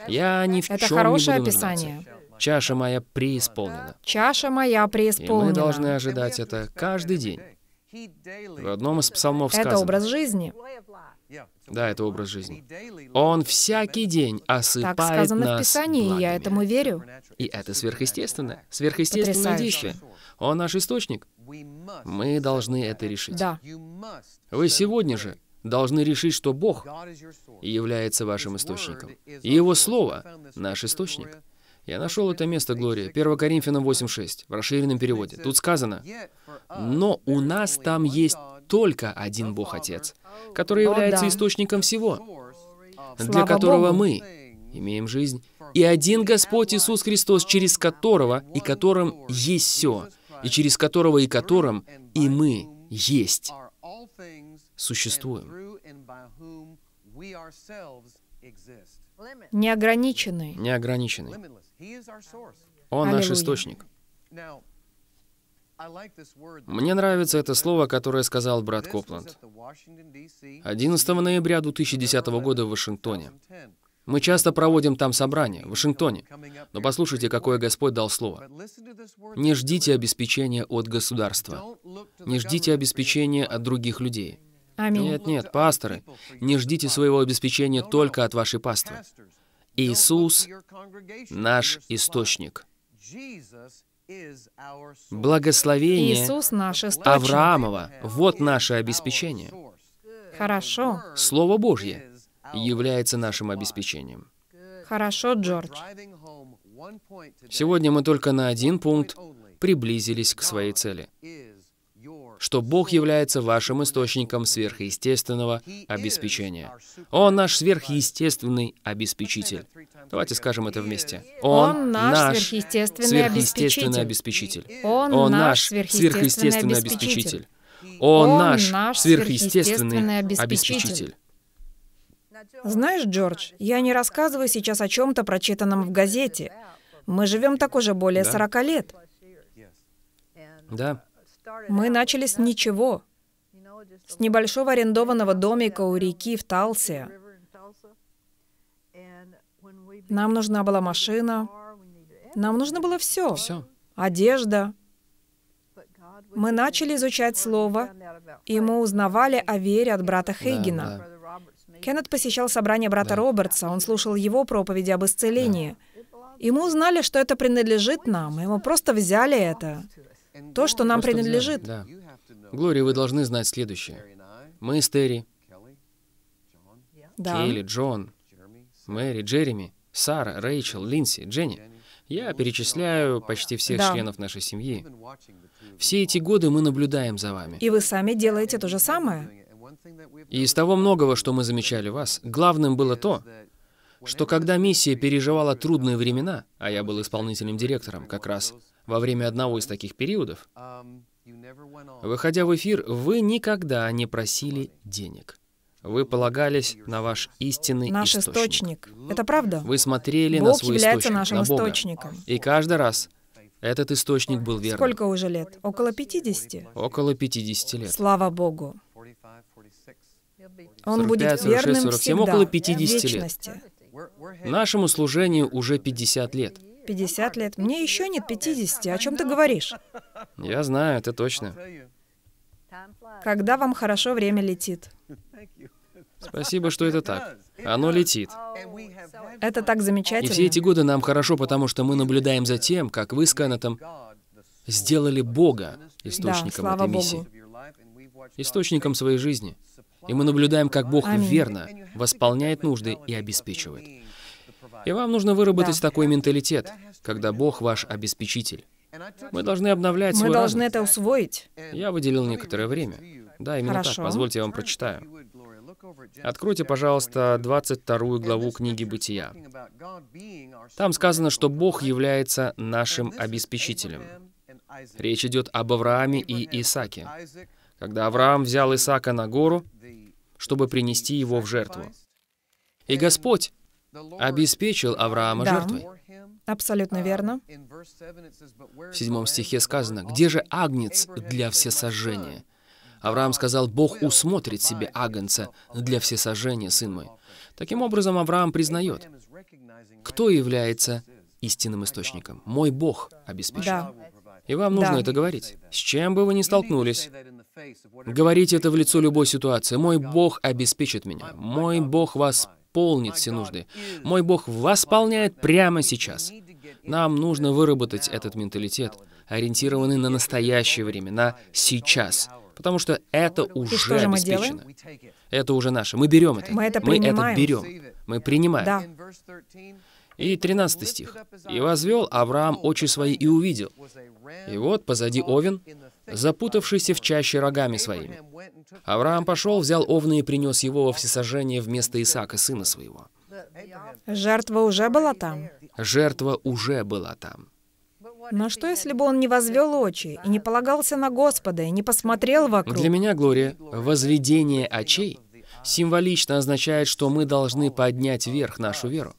Я ни в Это чем хорошее не буду нуждаться. описание. Чаша моя преисполнена. Чаша моя И мы преисполнена. должны ожидать это каждый день. В одном из псалмов Это сказано. образ жизни. Да, это образ жизни. Он всякий день Так осыпает сказано в нас Писании, и я благами. этому верю. И это сверхъестественно. Сверхъестественное Потрясающе. действие. Он наш источник. Мы должны это решить. Да. Вы сегодня же должны решить, что Бог является вашим источником. И Его Слово — наш источник. Я нашел это место, Глория, 1 Коринфянам 8.6, в расширенном переводе. Тут сказано, «Но у нас там есть только один Бог Отец, который О, является источником всего, для которого мы имеем жизнь, и один Господь Иисус Христос, через которого и которым есть все, и через которого и которым и мы есть, существуем. Неограниченный. Неограниченный. Он наш источник. Мне нравится это слово, которое сказал брат Копланд. 11 ноября 2010 года в Вашингтоне. Мы часто проводим там собрания, в Вашингтоне. Но послушайте, какое Господь дал слово. Не ждите обеспечения от государства. Не ждите обеспечения от других людей. Аминь. Нет, нет, пасторы, не ждите своего обеспечения только от вашей паствы. Иисус — наш источник. Благословение Иисус наш источник. Авраамова — вот наше обеспечение. Хорошо. Слово Божье является нашим обеспечением. Хорошо, Джордж. Сегодня мы только на один пункт приблизились к своей цели, что Бог является вашим источником сверхъестественного обеспечения. Он наш сверхъестественный обеспечитель. Давайте скажем это вместе. Он наш сверхъестественный сверхъестественный обеспечитель. обеспечитель. Он, Он наш наш сверхъестественный обеспечитель. обеспечитель. Он Он наш наш сверхъестественный сверхъестественный обеспечитель. обеспечитель. Знаешь, Джордж, я не рассказываю сейчас о чем-то прочитанном в газете. Мы живем так уже более Да. 40 лет. Да, Мы начали с ничего. С небольшого арендованного домика у реки в Талсе. Нам нужна была машина. Нам нужно было все. все. Одежда. Мы начали изучать Слово, и мы узнавали о вере от брата Хейгена. Кеннет посещал собрание брата Да. Робертса, он слушал его проповеди об исцелении. И мы узнали, что это принадлежит нам, и мы просто взяли это. То, что нам Просто принадлежит. Да. Глория, вы должны знать следующее. Мы с Терри, Да. Кейли, Джон, Мэри, Джереми, Сара, Рэйчел, Линси, Дженни. Я перечисляю почти всех Да. членов нашей семьи. Все эти годы мы наблюдаем за вами. И вы сами делаете то же самое. И из того многого, что мы замечали вас, главным было то, что когда миссия переживала трудные времена, а я был исполнительным директором как раз во время одного из таких периодов, выходя в эфир, вы никогда не просили денег. Вы полагались на ваш истинный Наш источник. источник. Это правда. Вы смотрели на Бог свой является источник, нашим на Бога. источником. И каждый раз этот источник был верным. Сколько уже лет? Около 50. Около 50 лет. Слава Богу. Он 45, будет 46, верным 47, всегда, около в 50 лет. Нашему служению уже 50 лет. 50 лет. Мне еще нет 50. О чем ты говоришь? Я знаю, это точно. Когда вам хорошо, время летит. Спасибо, что это так. Оно летит. Это так И замечательно. все эти годы нам хорошо, потому что мы наблюдаем за тем, как вы с Кеннетом сделали Бога источником слава этой миссии, Богу. источником своей жизни. И мы наблюдаем, как Бог Аминь. верно восполняет нужды и обеспечивает. И вам нужно выработать такой менталитет, когда Бог ваш обеспечитель. Мы должны обновлять Мы свой должны разум. это усвоить. Я выделил некоторое время. Да, именно так. Хорошо. Позвольте я вам прочитаю. Откройте, пожалуйста, 22 главу книги «Бытия». Там сказано, что Бог является нашим обеспечителем. Речь идет об Аврааме и Исааке. Когда Авраам взял Исаака на гору, чтобы принести его в жертву. И Господь обеспечил Авраама Да. жертвой. Абсолютно верно. В седьмом стихе сказано, «Где же агнец для всесожжения?» Авраам сказал, «Бог усмотрит себе агнца для всесожжения, сын мой». Таким образом, Авраам признает, кто является истинным источником. Мой Бог обеспечит. Да. И вам нужно Да. это говорить. С чем бы вы ни столкнулись, говорите это в лицо любой ситуации. Мой Бог обеспечит меня. Мой Бог восполнит все нужды. Мой Бог восполняет прямо сейчас. Нам нужно выработать этот менталитет, ориентированный на настоящее время, на сейчас. Потому что это уже что же мы обеспечено. Это уже наше. Мы берем это. Мы это Мы это принимаем. берем. Мы принимаем. Да. И 13 стих. «И возвел Авраам очи свои и увидел. И вот позади овен, запутавшийся в чаще рогами своими. Авраам пошел, взял овна и принес его во всесожжение вместо Исаака, сына своего. Жертва уже была там. Жертва уже была там. Но что, если бы он не возвел очи и не полагался на Господа и не посмотрел вокруг? Для меня, Глория, возведение очей символично означает, что мы должны поднять вверх нашу веру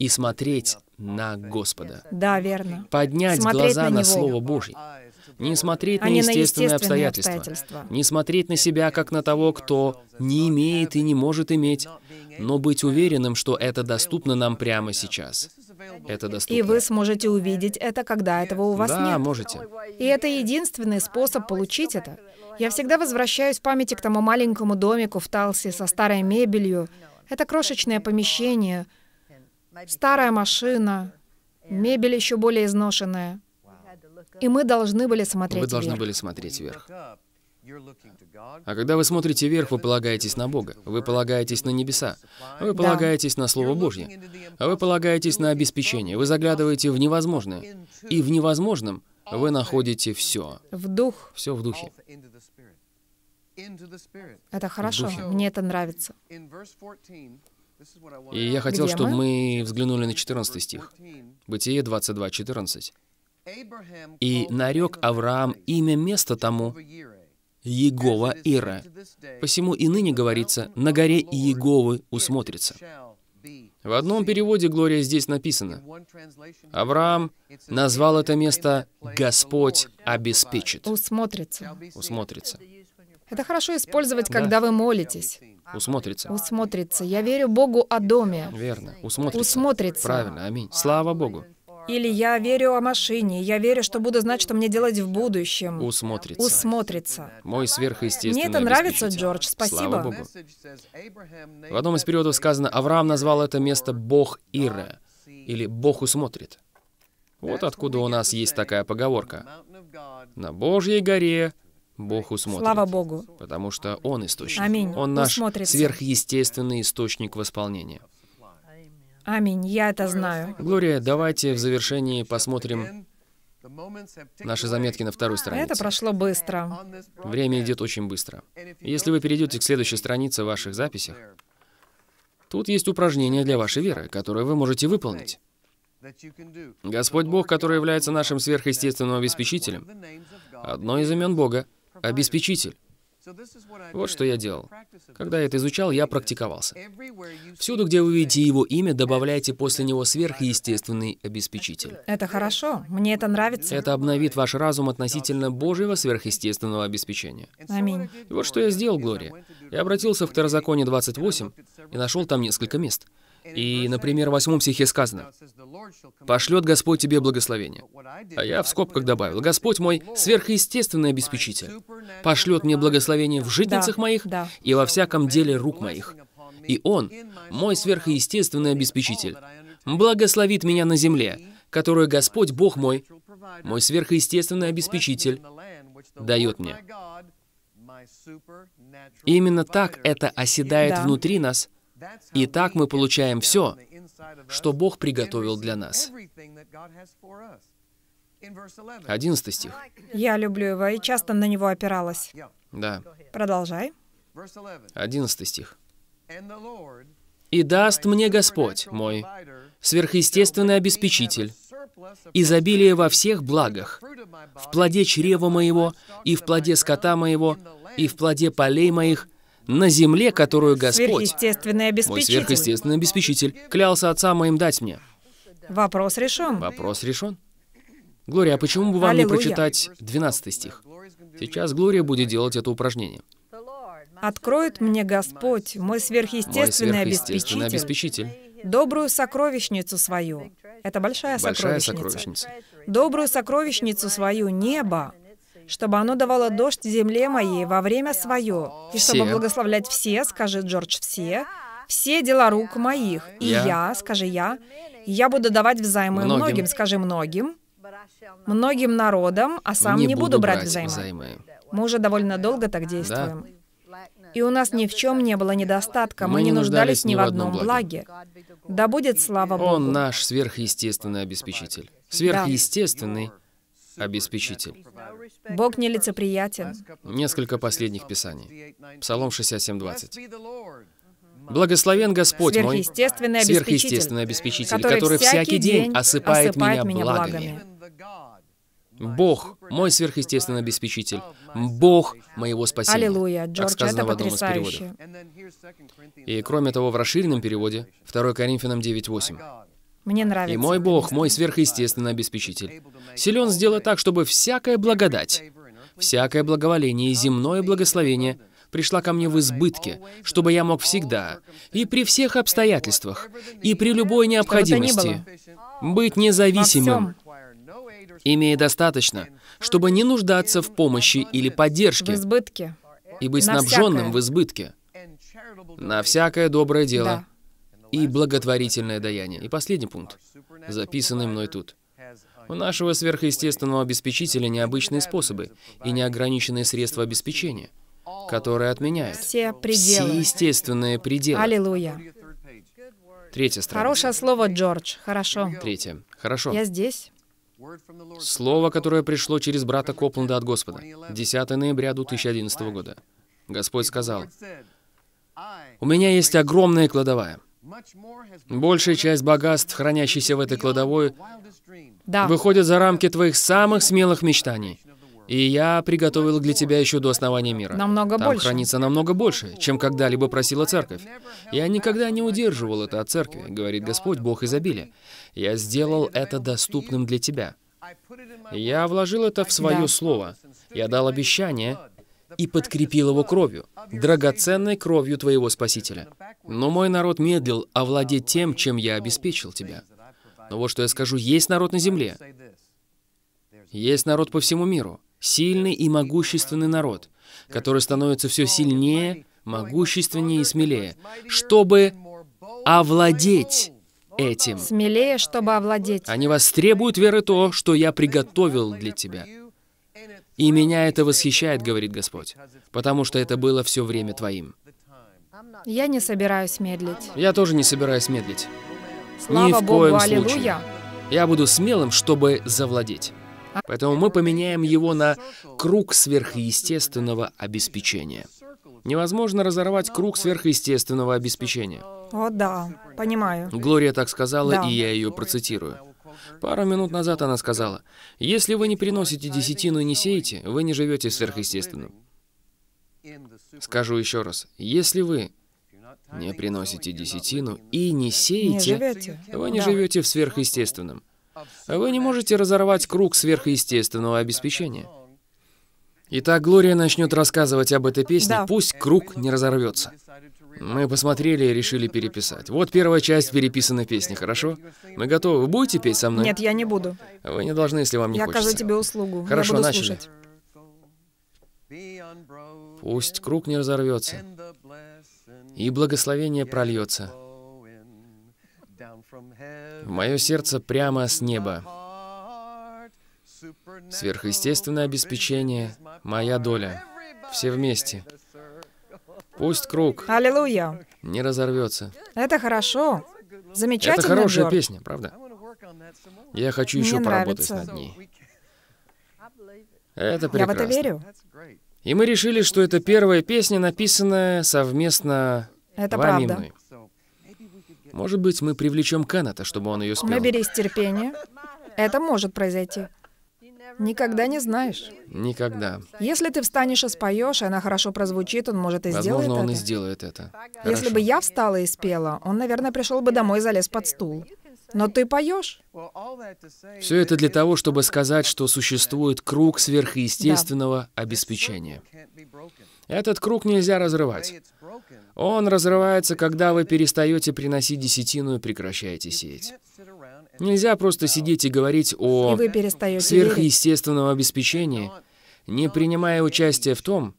и смотреть на Господа. Да, верно. Поднять Смотреть глаза на на. Слово Божье. Не смотреть на А на естественные естественные обстоятельства. обстоятельства. Не смотреть на себя, как на того, кто не имеет и не может иметь, но быть уверенным, что это доступно нам прямо сейчас. Это доступно. И вы сможете увидеть это, когда этого у вас да, нет. можете. И это единственный способ получить это. Я всегда возвращаюсь в памяти к тому маленькому домику в Талсе со старой мебелью. Это крошечное помещение, старая машина, мебель еще более изношенная. И мы должны были смотреть Вы должны вверх. были смотреть вверх. А когда вы смотрите вверх, вы полагаетесь на Бога, вы полагаетесь на небеса, вы полагаетесь на Слово Божье, а вы полагаетесь на обеспечение, вы заглядываете в невозможное, и в невозможном вы находите все, В дух. все в духе. Это хорошо. Мне это нравится. И я хотел, Где чтобы мы? мы взглянули на 14 стих. Бытие 22, 14. «И нарек Авраам имя места тому Егова Ира. Посему и ныне говорится, на горе Иеговы усмотрится». В одном переводе, Глория, здесь написано, Авраам назвал это место «Господь обеспечит». Усмотрится. Усмотрится. Это хорошо использовать, когда вы молитесь. Усмотрится. Усмотрится. Я верю Богу о доме. Верно. Усмотрится. Усмотрится. Правильно. Аминь. Слава Богу. Или я верю о машине. Я верю, что буду знать, что мне делать в будущем. Усмотрится. Усмотрится. Мой сверхъестественный Мне это нравится. Джордж. Спасибо. Слава Богу. В одном из периодов сказано, Авраам назвал это место Бог Ира, или Бог усмотрит. Вот откуда у нас есть такая поговорка. На Божьей горе Бог усмотрит. Слава Богу. Потому что Он источник. Аминь. Он наш Усмотрится. сверхъестественный источник восполнения. Аминь. Я это знаю. Глория, давайте в завершении посмотрим наши заметки на второй странице. Это прошло быстро. Время идет очень быстро. Если вы перейдете к следующей странице в ваших записях, тут есть упражнение для вашей веры, которое вы можете выполнить. Господь Бог, который является нашим сверхъестественным обеспечителем, одно из имен Бога — обеспечитель. Вот что я делал. Когда я это изучал, я практиковался. Всюду, где вы видите его имя, добавляйте после него сверхъестественный обеспечитель. Это хорошо. Мне это нравится. Это обновит ваш разум относительно Божьего сверхъестественного обеспечения. Аминь. И вот что я сделал, Глория. Я обратился в Второзаконие 28 и нашел там несколько мест. И, например, в восьмом стихе сказано, «Пошлет Господь тебе благословение». А я в скобках добавил, «Господь мой сверхъестественный обеспечитель, пошлет мне благословение в житницах Да, моих да. и во всяком деле рук моих. И Он, мой сверхъестественный обеспечитель, благословит меня на земле, которую Господь, Бог мой, мой сверхъестественный обеспечитель, дает мне». Именно так это оседает Да. внутри нас, и так мы получаем все, что Бог приготовил для нас. 11 стих. Я люблю его и часто на него опиралась. Да, Продолжай. 11 стих. «И даст мне Господь мой, сверхъестественный обеспечитель, изобилие во всех благах, в плоде чрева моего, и в плоде скота моего, и в плоде полей моих, на земле, которую Господь, Сверхъестественный мой обеспечитель. сверхъестественный обеспечитель, клялся отцам моим дать мне». Вопрос решен. Вопрос решен. Глория, а почему бы вам не Аллилуйя. прочитать 12 стих? Сейчас Глория будет делать это упражнение. Откроет мне Господь, мой Мой сверхъестественный сверхъестественный обеспечитель, обеспечитель. добрую сокровищницу свою. Это большая, Большая сокровищница. сокровищница. Добрую сокровищницу свою, небо, чтобы оно давало дождь земле моей во время свое, и чтобы Все. благословлять все, скажи Джордж, все, все дела рук моих, и Я. я, скажи я, я буду давать взаймы Многим. многим, скажи многим, многим народам, а сам не, буду брать взаймы. взаймы. Мы уже довольно долго так действуем. И у нас ни в чем не было недостатка, мы, Мы не не нуждались ни в одном благе. Да будет слава Богу. Он наш сверхъестественный обеспечитель. Сверхъестественный обеспечитель. Бог нелицеприятен. Несколько последних писаний. Псалом 67.20. Благословен Господь мой, Сверхъестественный сверхъестественный обеспечитель, обеспечитель, который всякий день осыпает меня благами. Бог, мой сверхъестественный обеспечитель, Бог моего спасения. Аллилуйя, Джордж, это потрясающе. И кроме того, в расширенном переводе, 2 Коринфянам 9.8. Мне нравится. «И мой Бог, мой сверхъестественный обеспечитель, силен сделать так, чтобы всякая благодать, всякое благоволение и земное благословение пришла ко мне в избытке, чтобы я мог всегда, и при всех обстоятельствах, и при любой необходимости, быть независимым, имея достаточно, чтобы не нуждаться в помощи или В поддержке, избытке. и быть на снабженным всякое. в избытке, на всякое доброе дело. И благотворительное даяние. И последний пункт, записанный мной тут. У нашего сверхъестественного обеспечителя необычные способы и неограниченные средства обеспечения, которые отменяют Все все пределы. естественные пределы. Аллилуйя. Третья страница. Хорошее слово, Джордж. Хорошо. Третье. Хорошо. Я здесь. Слово, которое пришло через брата Копленда от Господа. 10 ноября 2011 года. Господь сказал, «У меня есть огромная кладовая. Большая часть богатств, хранящихся в этой кладовой, Да. выходит за рамки твоих самых смелых мечтаний. И я приготовил для тебя еще до основания мира. Намного Там больше. хранится намного больше, чем когда-либо просила церковь. Я никогда не удерживал это от церкви, говорит Господь, Бог изобилия. Я сделал это доступным для тебя. Я вложил это в свое Да. слово. Я дал обещание и подкрепил его кровью, драгоценной кровью твоего Спасителя. Но мой народ медлил овладеть тем, чем я обеспечил тебя. Но вот что я скажу, есть народ на земле, есть народ по всему миру, сильный и могущественный народ, который становится все сильнее, могущественнее и смелее, чтобы овладеть этим. Смелее, чтобы овладеть. Они востребуют веры то, что я приготовил для тебя. И меня это восхищает, говорит Господь, потому что это было все время твоим. Я не собираюсь медлить. Я тоже не собираюсь медлить. Слава Ни в Богу, коем случае. аллилуйя. Я буду смелым, чтобы завладеть. Поэтому мы поменяем его на круг сверхъестественного обеспечения. Невозможно разорвать круг сверхъестественного обеспечения. О, да, понимаю. Глория так сказала, Да. и я ее процитирую. Пару минут назад она сказала, «Если вы не приносите десятину и не сеете, вы не живете в сверхъестественном». Скажу еще раз, если вы не приносите десятину и не Не сеете, живете? вы не Да. живете в сверхъестественном. Вы не можете разорвать круг сверхъестественного обеспечения. Итак, Глория начнет рассказывать об этой песне, Да. пусть круг не разорвется. Мы посмотрели и решили переписать. Вот первая часть переписанной песни, хорошо? Мы готовы. Вы будете петь со мной? Нет, я не буду. Вы не должны, если вам не я хочется. окажу тебе услугу. Хорошо, я буду начали. слушать. Пусть круг не разорвется, и благословение прольется в мое сердце прямо с неба. Сверхъестественное обеспечение — моя доля. Все вместе. Пусть круг Аллилуйя. не разорвется. Это хорошо. Замечательно, Это хорошая Джордж. песня, правда? Я хочу Мне еще поработать нравится. над ней. Это Я в прекрасно. это верю. И мы решили, что это первая песня, написанная совместно Это вами и правда. мной. Может быть, мы привлечем Кеннета, чтобы он ее спел. Наберись терпения. Это может произойти. Никогда не знаешь. Никогда. Если ты встанешь и споешь, и она хорошо прозвучит, он может и сделает Возможно, он и это. сделает это. Если Хорошо. бы я встала и спела, он, наверное, пришел бы домой и залез под стул. Но ты поешь. Все это для того, чтобы сказать, что существует круг сверхъестественного обеспечения. Этот круг нельзя разрывать. Он разрывается, когда вы перестаете приносить десятину и прекращаете сеять. Нельзя просто сидеть и говорить И о верить. сверхъестественном обеспечении, не принимая участия в том,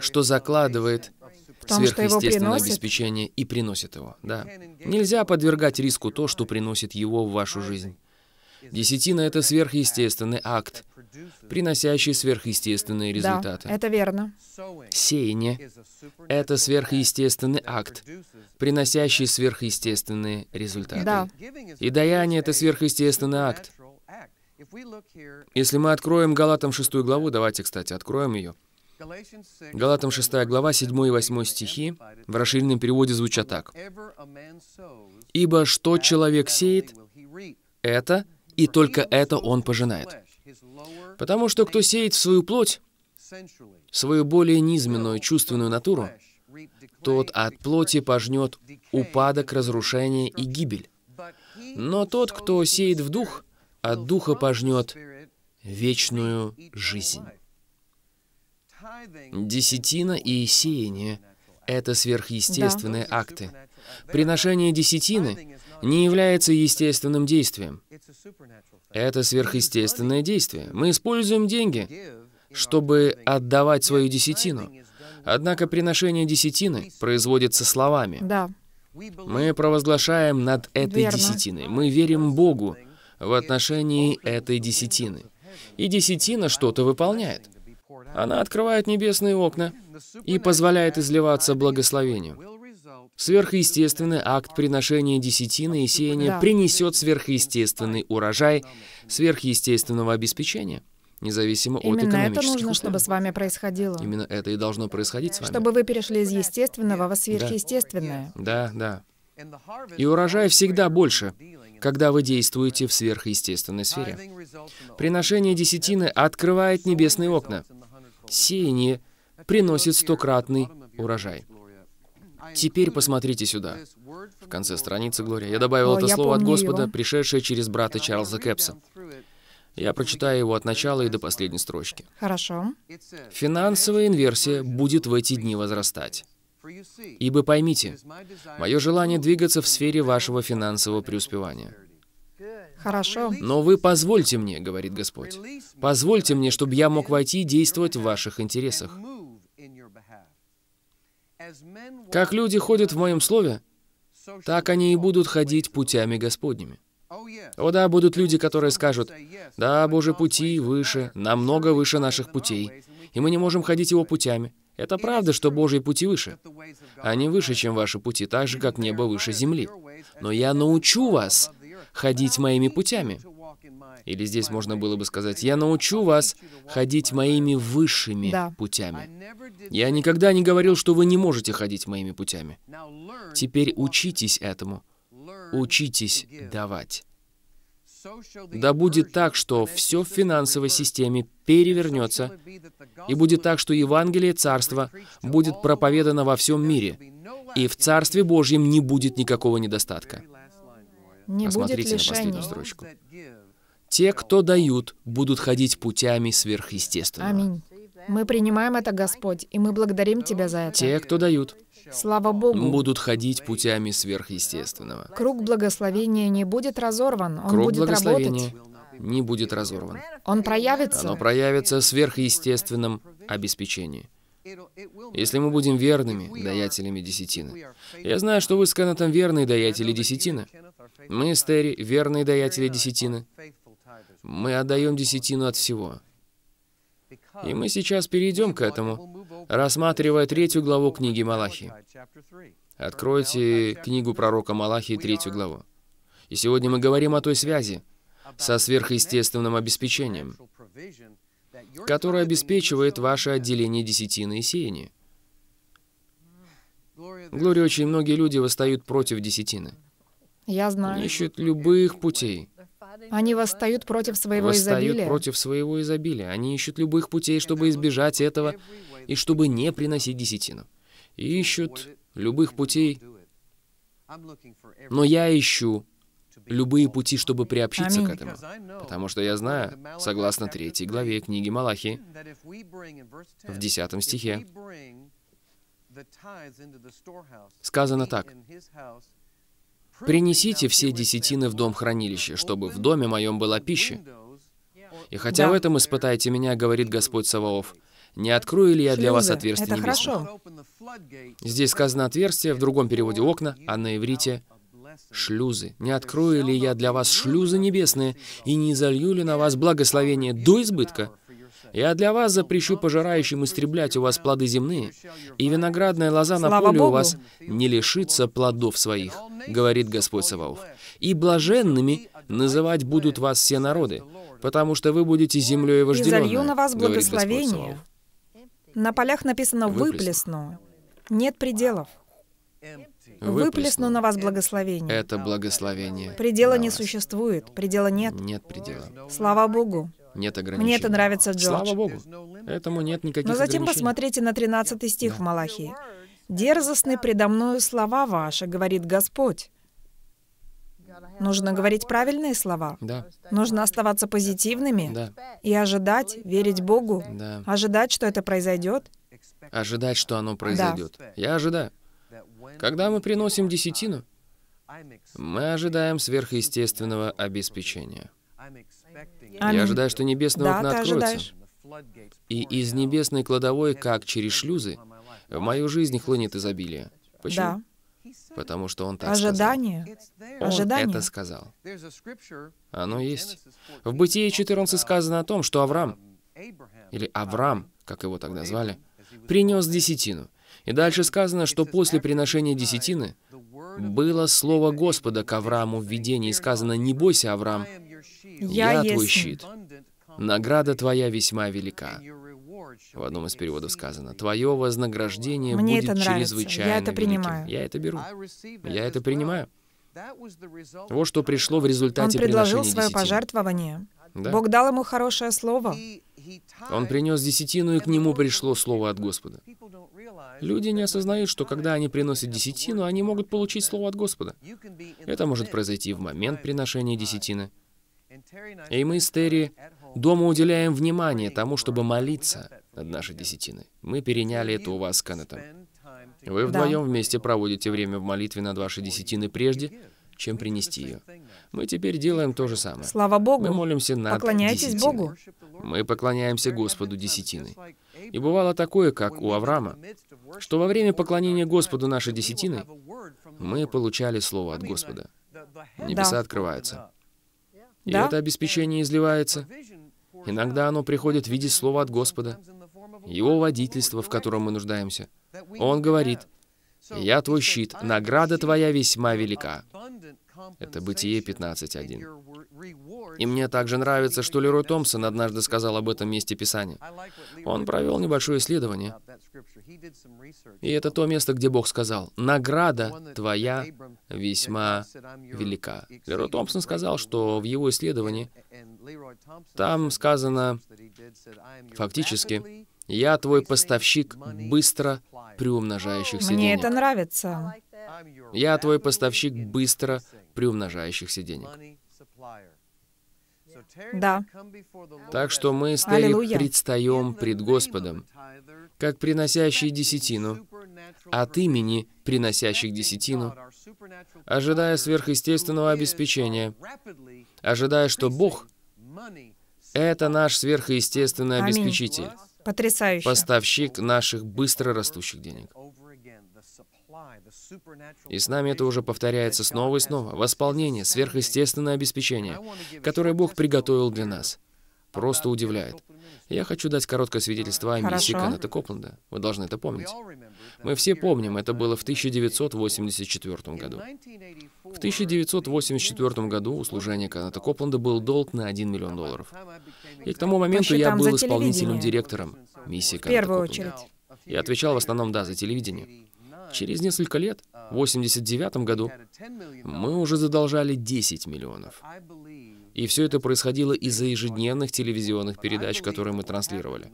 что закладывает В том, что сверхъестественное приносит. обеспечение и приносит его. Да. Нельзя подвергать риску то, что приносит его в вашу жизнь. Десятина — это сверхъестественный акт, приносящий сверхъестественные Да, результаты. это верно. Сеяние — это сверхъестественный акт, приносящий сверхъестественные результаты. Да. И даяние — это сверхъестественный акт. Если мы откроем Галатам 6 главу, давайте, кстати, откроем ее. Галатам 6 глава, 7 и 8 стихи в расширенном переводе звучат так. «Ибо что человек сеет, это, и только это он пожинает. Потому что кто сеет в свою плоть, свою более низменную чувственную натуру, тот от плоти пожнет упадок, разрушение и гибель. Но тот, кто сеет в дух, от духа пожнет вечную жизнь. Десятина и сеяние — это сверхъестественные акты. Приношение десятины не является естественным действием. Это сверхъестественное действие. Мы используем деньги, чтобы отдавать свою десятину. Однако приношение десятины производится словами. Да. Мы провозглашаем над этой Верно. десятиной. Мы верим Богу в отношении этой десятины. И десятина что-то выполняет. Она открывает небесные окна и позволяет изливаться благословению. Сверхъестественный акт приношения десятины и сеяния Да. принесет сверхъестественный урожай сверхъестественного обеспечения, независимо от Именно это экономических нужно, условий. чтобы с вами происходило. Именно это и должно происходить с вами. Чтобы вы перешли из естественного во сверхъестественное. Да, да. И урожай всегда больше, когда вы действуете в сверхъестественной сфере. Приношение десятины открывает небесные окна. Сеяние приносит стократный урожай. Теперь посмотрите сюда. В конце страницы, Глория, я добавил О, это я слово от Господа, его. пришедшее через брата Чарльза Кэпса. Я прочитаю его от начала и до последней строчки. Хорошо. Финансовая инверсия будет в эти дни возрастать. Ибо поймите, мое желание двигаться в сфере вашего финансового преуспевания. Хорошо. Но вы позвольте мне, говорит Господь, позвольте мне, чтобы я мог войти и действовать в ваших интересах. Как люди ходят в моем слове, так они и будут ходить путями Господними. О да, будут люди, которые скажут, да, Божьи пути выше, намного выше наших путей, и мы не можем ходить его путями. Это правда, что Божьи пути выше. Они выше, чем ваши пути, так же, как небо выше земли. Но я научу вас ходить моими путями. Или здесь можно было бы сказать, я научу вас ходить моими высшими Да. путями. Я никогда не говорил, что вы не можете ходить моими путями. Теперь учитесь этому. Учитесь давать. Да будет так, что все в финансовой системе перевернется, и будет так, что Евангелие Царства будет проповедано во всем мире, и в Царстве Божьем не будет никакого недостатка. Не будет Посмотрите на последнюю строчку. Те, кто дают, будут ходить путями сверхъестественного. Аминь. Мы принимаем это, Господь, и мы благодарим Тебя за это. Те, кто дают, Слава Богу. будут ходить путями сверхъестественного. Круг благословения не будет разорван, он Круг будет благословения работать. не будет разорван. Он проявится. Оно проявится в сверхъестественном обеспечении. Если мы будем верными даятелями десятины. Я знаю, что вы с Кеннетом верные даятели десятины. Мы с Терри верные даятели десятины. Мы отдаем десятину от всего. И мы сейчас перейдем к этому, рассматривая третью главу книги Малахии. Откройте книгу пророка Малахии, третью главу. И сегодня мы говорим о той связи со сверхъестественным обеспечением, которое обеспечивает ваше отделение десятины и сеяния. Глория, очень многие люди восстают против десятины. Я Они знаю. ищут любых путей. Они восстают против своего Восстают изобилия. против своего изобилия. Они ищут любых путей, чтобы избежать этого и чтобы не приносить десятину. И ищут любых путей, но я ищу любые пути, чтобы приобщиться к Аминь. этому. Потому что я знаю, согласно третьей главе книги Малахии, в 10 стихе, сказано так. «Принесите все десятины в дом хранилища, чтобы в доме моем была пища. И хотя Да. в этом испытайте меня, говорит Господь Саваоф, не открою ли я для вас отверстие Это небесное?» хорошо. Здесь сказано «отверстие», в другом переводе «окна», а на иврите «шлюзы». «Не открою ли я для вас шлюзы небесные, и не залью ли на вас благословение до избытка? Я для вас запрещу пожирающим истреблять у вас плоды земные, и виноградная лоза на Слава поле у Богу. вас не лишится плодов своих, говорит Господь Саваоф. И блаженными называть будут вас все народы, потому что вы будете землей И вожделенной, залью на вас благословение. На полях написано «выплесну». Нет пределов. Выплесну на вас благословение. Это благословение. Предела не вас. существует, предела нет. Нет предела. Слава Богу. Нет ограничений. Мне это нравится, Джордж. Слава Богу. Этому нет никаких Но затем посмотрите на 13 стих в Малахии. «Дерзостны предо мною слова ваши, говорит Господь». Нужно говорить правильные слова. Да, Нужно оставаться позитивными да, и ожидать, верить Богу, да. ожидать, что это произойдет. Ожидать, что оно произойдет. Я ожидаю. Когда мы приносим десятину, мы ожидаем сверхъестественного обеспечения. Я Аминь. ожидаю, что небесные Да, окна откроются. ожидаешь. И из небесной кладовой, как через шлюзы, в мою жизнь хлынет изобилие. Почему? Да. Потому что он так Ожидание. сказал. Он Ожидание. это сказал. Оно есть. В Бытие 14 сказано о том, что Авраам, или Авраам, как его тогда звали, принес десятину. И дальше сказано, что после приношения десятины было слово Господа к Аврааму в видении, сказано, «Не бойся, Авраам, Я твой щит, награда твоя весьма велика». В одном из переводов сказано, «Твое вознаграждение Мне будет это нравится. чрезвычайно Я это великим». принимаю. Я это беру. Я это принимаю. Вот что пришло в Он результате предложил приношения свое десятины. пожертвование. Да. Бог дал ему хорошее слово. Он принес десятину, и к нему пришло слово от Господа. Люди не осознают, что когда они приносят десятину, они могут получить слово от Господа. Это может произойти в момент приношения десятины. И мы с Терри дома уделяем внимание тому, чтобы молиться над нашей десятиной. Мы переняли это у вас с Кеннетом. Вы вдвоем вместе проводите время в молитве над вашей десятиной прежде, чем принести ее. Мы теперь делаем то же самое. Слава Богу. Мы молимся над Поклоняйтесь десятиной. Богу. Мы поклоняемся Господу десятиной. И бывало такое, как у Авраама, что во время поклонения Господу нашей десятины мы получали слово от Господа. Небеса Да. открываются. И Да. это обеспечение изливается. Иногда оно приходит в виде слова от Господа, Его водительства, в котором мы нуждаемся. Он говорит, «Я твой щит, награда твоя весьма велика». Это Бытие 15.1. И мне также нравится, что Лерой Томпсон однажды сказал об этом месте Писания. Он провел небольшое исследование, и это то место, где Бог сказал, «Награда твоя весьма велика». Лерой Томпсон сказал, что в его исследовании там сказано фактически, «Я твой поставщик быстро приумножающихся Мне денег». это нравится. «Я твой поставщик быстро приумножающихся денег». Да. Так что мы, Терри, Аллилуйя. предстаем пред Господом, как приносящие десятину, от имени приносящих десятину, ожидая сверхъестественного обеспечения, ожидая, что Бог — это наш сверхъестественный Аминь. обеспечитель, Потрясающе. поставщик наших быстро растущих денег. И с нами это уже повторяется снова и снова. Восполнение, сверхъестественное обеспечение, которое Бог приготовил для нас. Просто удивляет. Я хочу дать короткое свидетельство о миссии. Кеннета Копленда. Вы должны это помнить. Мы все помним, это было в 1984 году. В 1984 году у служения Кеннета Копленда был долг на 1 миллион долларов. И к тому моменту я был исполнительным директором миссии первую Копленда. Я отвечал в основном, да, за телевидение. Через несколько лет, в 89 году, мы уже задолжали 10 миллионов. И все это происходило из-за ежедневных телевизионных передач, которые мы транслировали.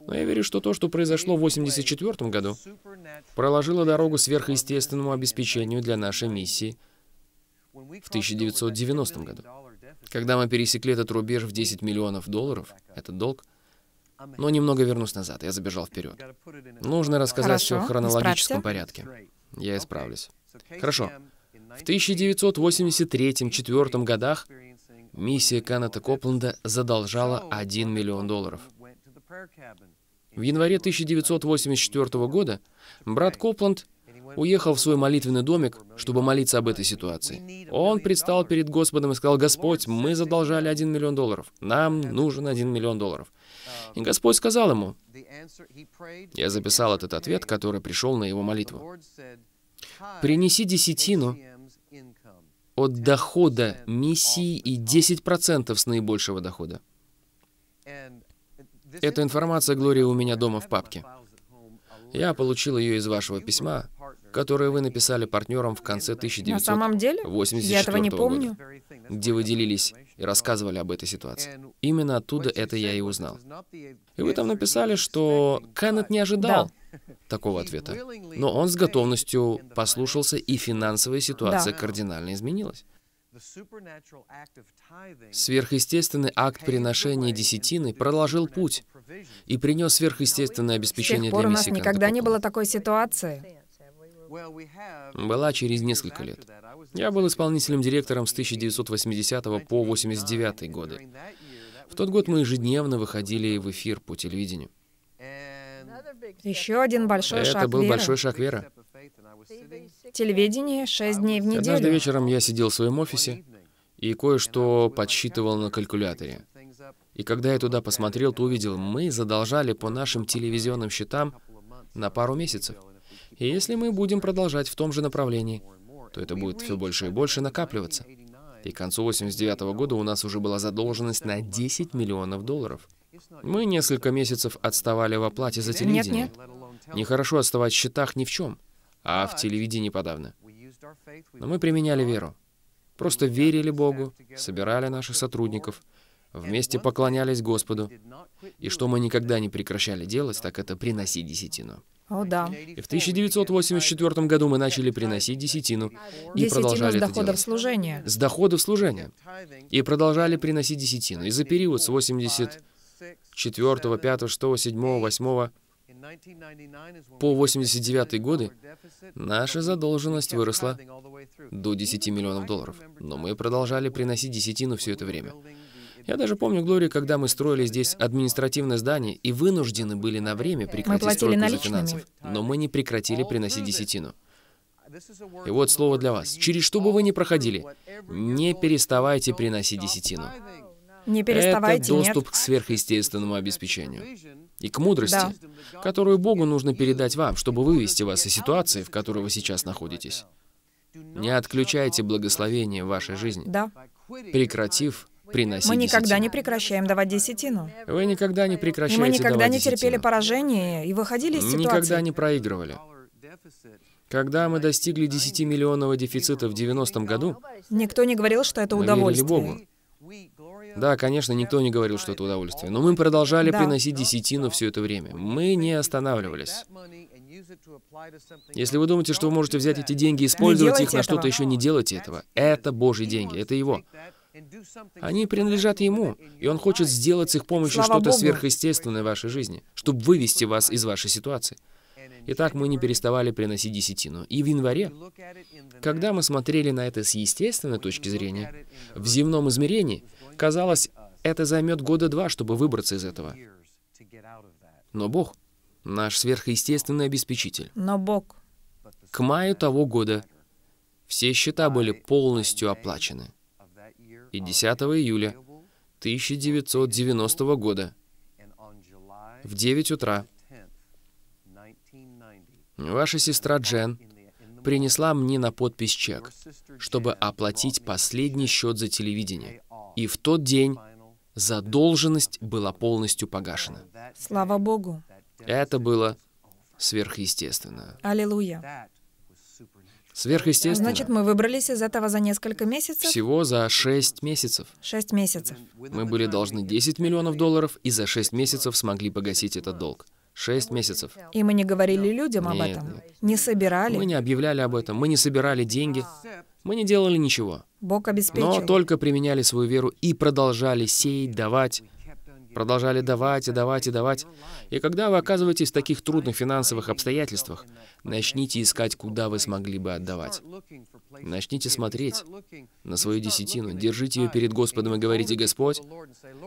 Но я верю, что то, что произошло в 1984 году, проложило дорогу сверхъестественному обеспечению для нашей миссии в 1990 году. Когда мы пересекли этот рубеж в 10 миллионов долларов, этот долг, но немного вернусь назад, я забежал вперед. Нужно рассказать все в Хорошо, хронологическом порядке. Я исправлюсь. Хорошо. В 1983-1984 годах миссия Каната Копленда задолжала 1 миллион долларов. В январе 1984 года брат Копланд уехал в свой молитвенный домик, чтобы молиться об этой ситуации. Он предстал перед Господом и сказал, «Господь, мы задолжали 1 миллион долларов. Нам нужен 1 миллион долларов». И Господь сказал ему, я записал этот ответ, который пришел на его молитву. «Принеси десятину от дохода миссии и 10% с наибольшего дохода». Эта информация, Глория, у меня дома в папке. Я получил ее из вашего письма, которое вы написали партнерам в конце На самом деле? Я этого 1984 не года, помню. где вы делились и рассказывали об этой ситуации. Именно оттуда это я и узнал. И вы там написали, что Кеннет не ожидал такого ответа. Но он с готовностью послушался, и финансовая ситуация Да. кардинально изменилась. Сверхъестественный акт приношения десятины проложил путь и принес сверхъестественное С обеспечение тех пор для у нас никогда не было такой ситуации. Была через несколько лет. Я был исполнительным директором с 1980 по 89 годы. В тот год мы ежедневно выходили в эфир по телевидению. Еще один большой Это шаг был веры. большой шаг веры. Телевидение шесть дней в Однажды неделю. вечером я сидел в своем офисе и кое-что подсчитывал на калькуляторе. И когда я туда посмотрел, то увидел, мы задолжали по нашим телевизионным счетам на пару месяцев. И если мы будем продолжать в том же направлении, то это будет все больше и больше накапливаться. И к концу 89 года у нас уже была задолженность на 10 миллионов долларов. Мы несколько месяцев отставали в оплате за телевидение. Нет-нет. Нехорошо отставать в счетах ни в чем, а в телевидении подавно. Но мы применяли веру. Просто верили Богу, собирали наших сотрудников, вместе поклонялись Господу. И что мы никогда не прекращали делать, так это приносить десятину. О, да. И в 1984 году мы начали прининосить десятину и Десятину с продолжали это доходов делать. служения. С доходов служения. И продолжали приносить десятину. И за период с 84, 5, 6, 7, 8 по 89 годы наша задолженность выросла до 10 миллионов долларов. Но мы продолжали приносить десятину все это время. Я даже помню, Глория, когда мы строили здесь административное здание и вынуждены были на время прекратить стройку из-за финансов. Но мы не прекратили приносить десятину. И вот слово для вас. Через что бы вы ни проходили, не переставайте приносить десятину. Не Это переставайте, нет. доступ к сверхъестественному обеспечению и к мудрости, Да. которую Богу нужно передать вам, чтобы вывести вас из ситуации, в которой вы сейчас находитесь. Не отключайте благословение в вашей жизни, Да. прекратив приносить Мы никогда десятину. не прекращаем давать десятину. Вы никогда не И прекращаете мы никогда давать не терпели десятину. поражения и выходили из Никогда ситуации. не проигрывали. Когда мы достигли 10-миллионного дефицита в 90-м году, Никто не говорил, что это удовольствие. Богу. Да, конечно, никто не говорил, что это удовольствие. Но мы продолжали Да. приносить десятину все это время. Мы не останавливались. Если вы думаете, что вы можете взять эти деньги и использовать их на что-то еще, не делайте этого. Это Божьи деньги, это Его. Они принадлежат Ему, и Он хочет сделать с их помощью что-то сверхъестественное в вашей жизни, чтобы вывести вас из вашей ситуации. Итак, мы не переставали приносить десятину. И в январе, когда мы смотрели на это с естественной точки зрения, в земном измерении, казалось, это займет года два, чтобы выбраться из этого. Но Бог, наш сверхъестественный обеспечитель, Но Бог. к маю того года все счета были полностью оплачены. И 10 июля 1990 года в 9 утра ваша сестра Джен принесла мне на подпись чек, чтобы оплатить последний счет за телевидение. И в тот день задолженность была полностью погашена. Слава Богу. Это было сверхъестественно. Аллилуйя. Сверхъестественно. Значит, мы выбрались из этого за несколько месяцев? Всего за 6 месяцев. Шесть месяцев. Мы были должны 10 миллионов долларов и за 6 месяцев смогли погасить этот долг. 6 месяцев. И мы не говорили людям об Нет, этом. нет. Не собирали. Мы не объявляли об этом, мы не собирали деньги, мы не делали ничего. Бог Но обеспечил. только применяли свою веру и продолжали сеять, давать, продолжали давать и давать и давать. И когда вы оказываетесь в таких трудных финансовых обстоятельствах, начните искать, куда вы смогли бы отдавать. Начните смотреть на свою десятину, держите ее перед Господом и говорите, «Господь,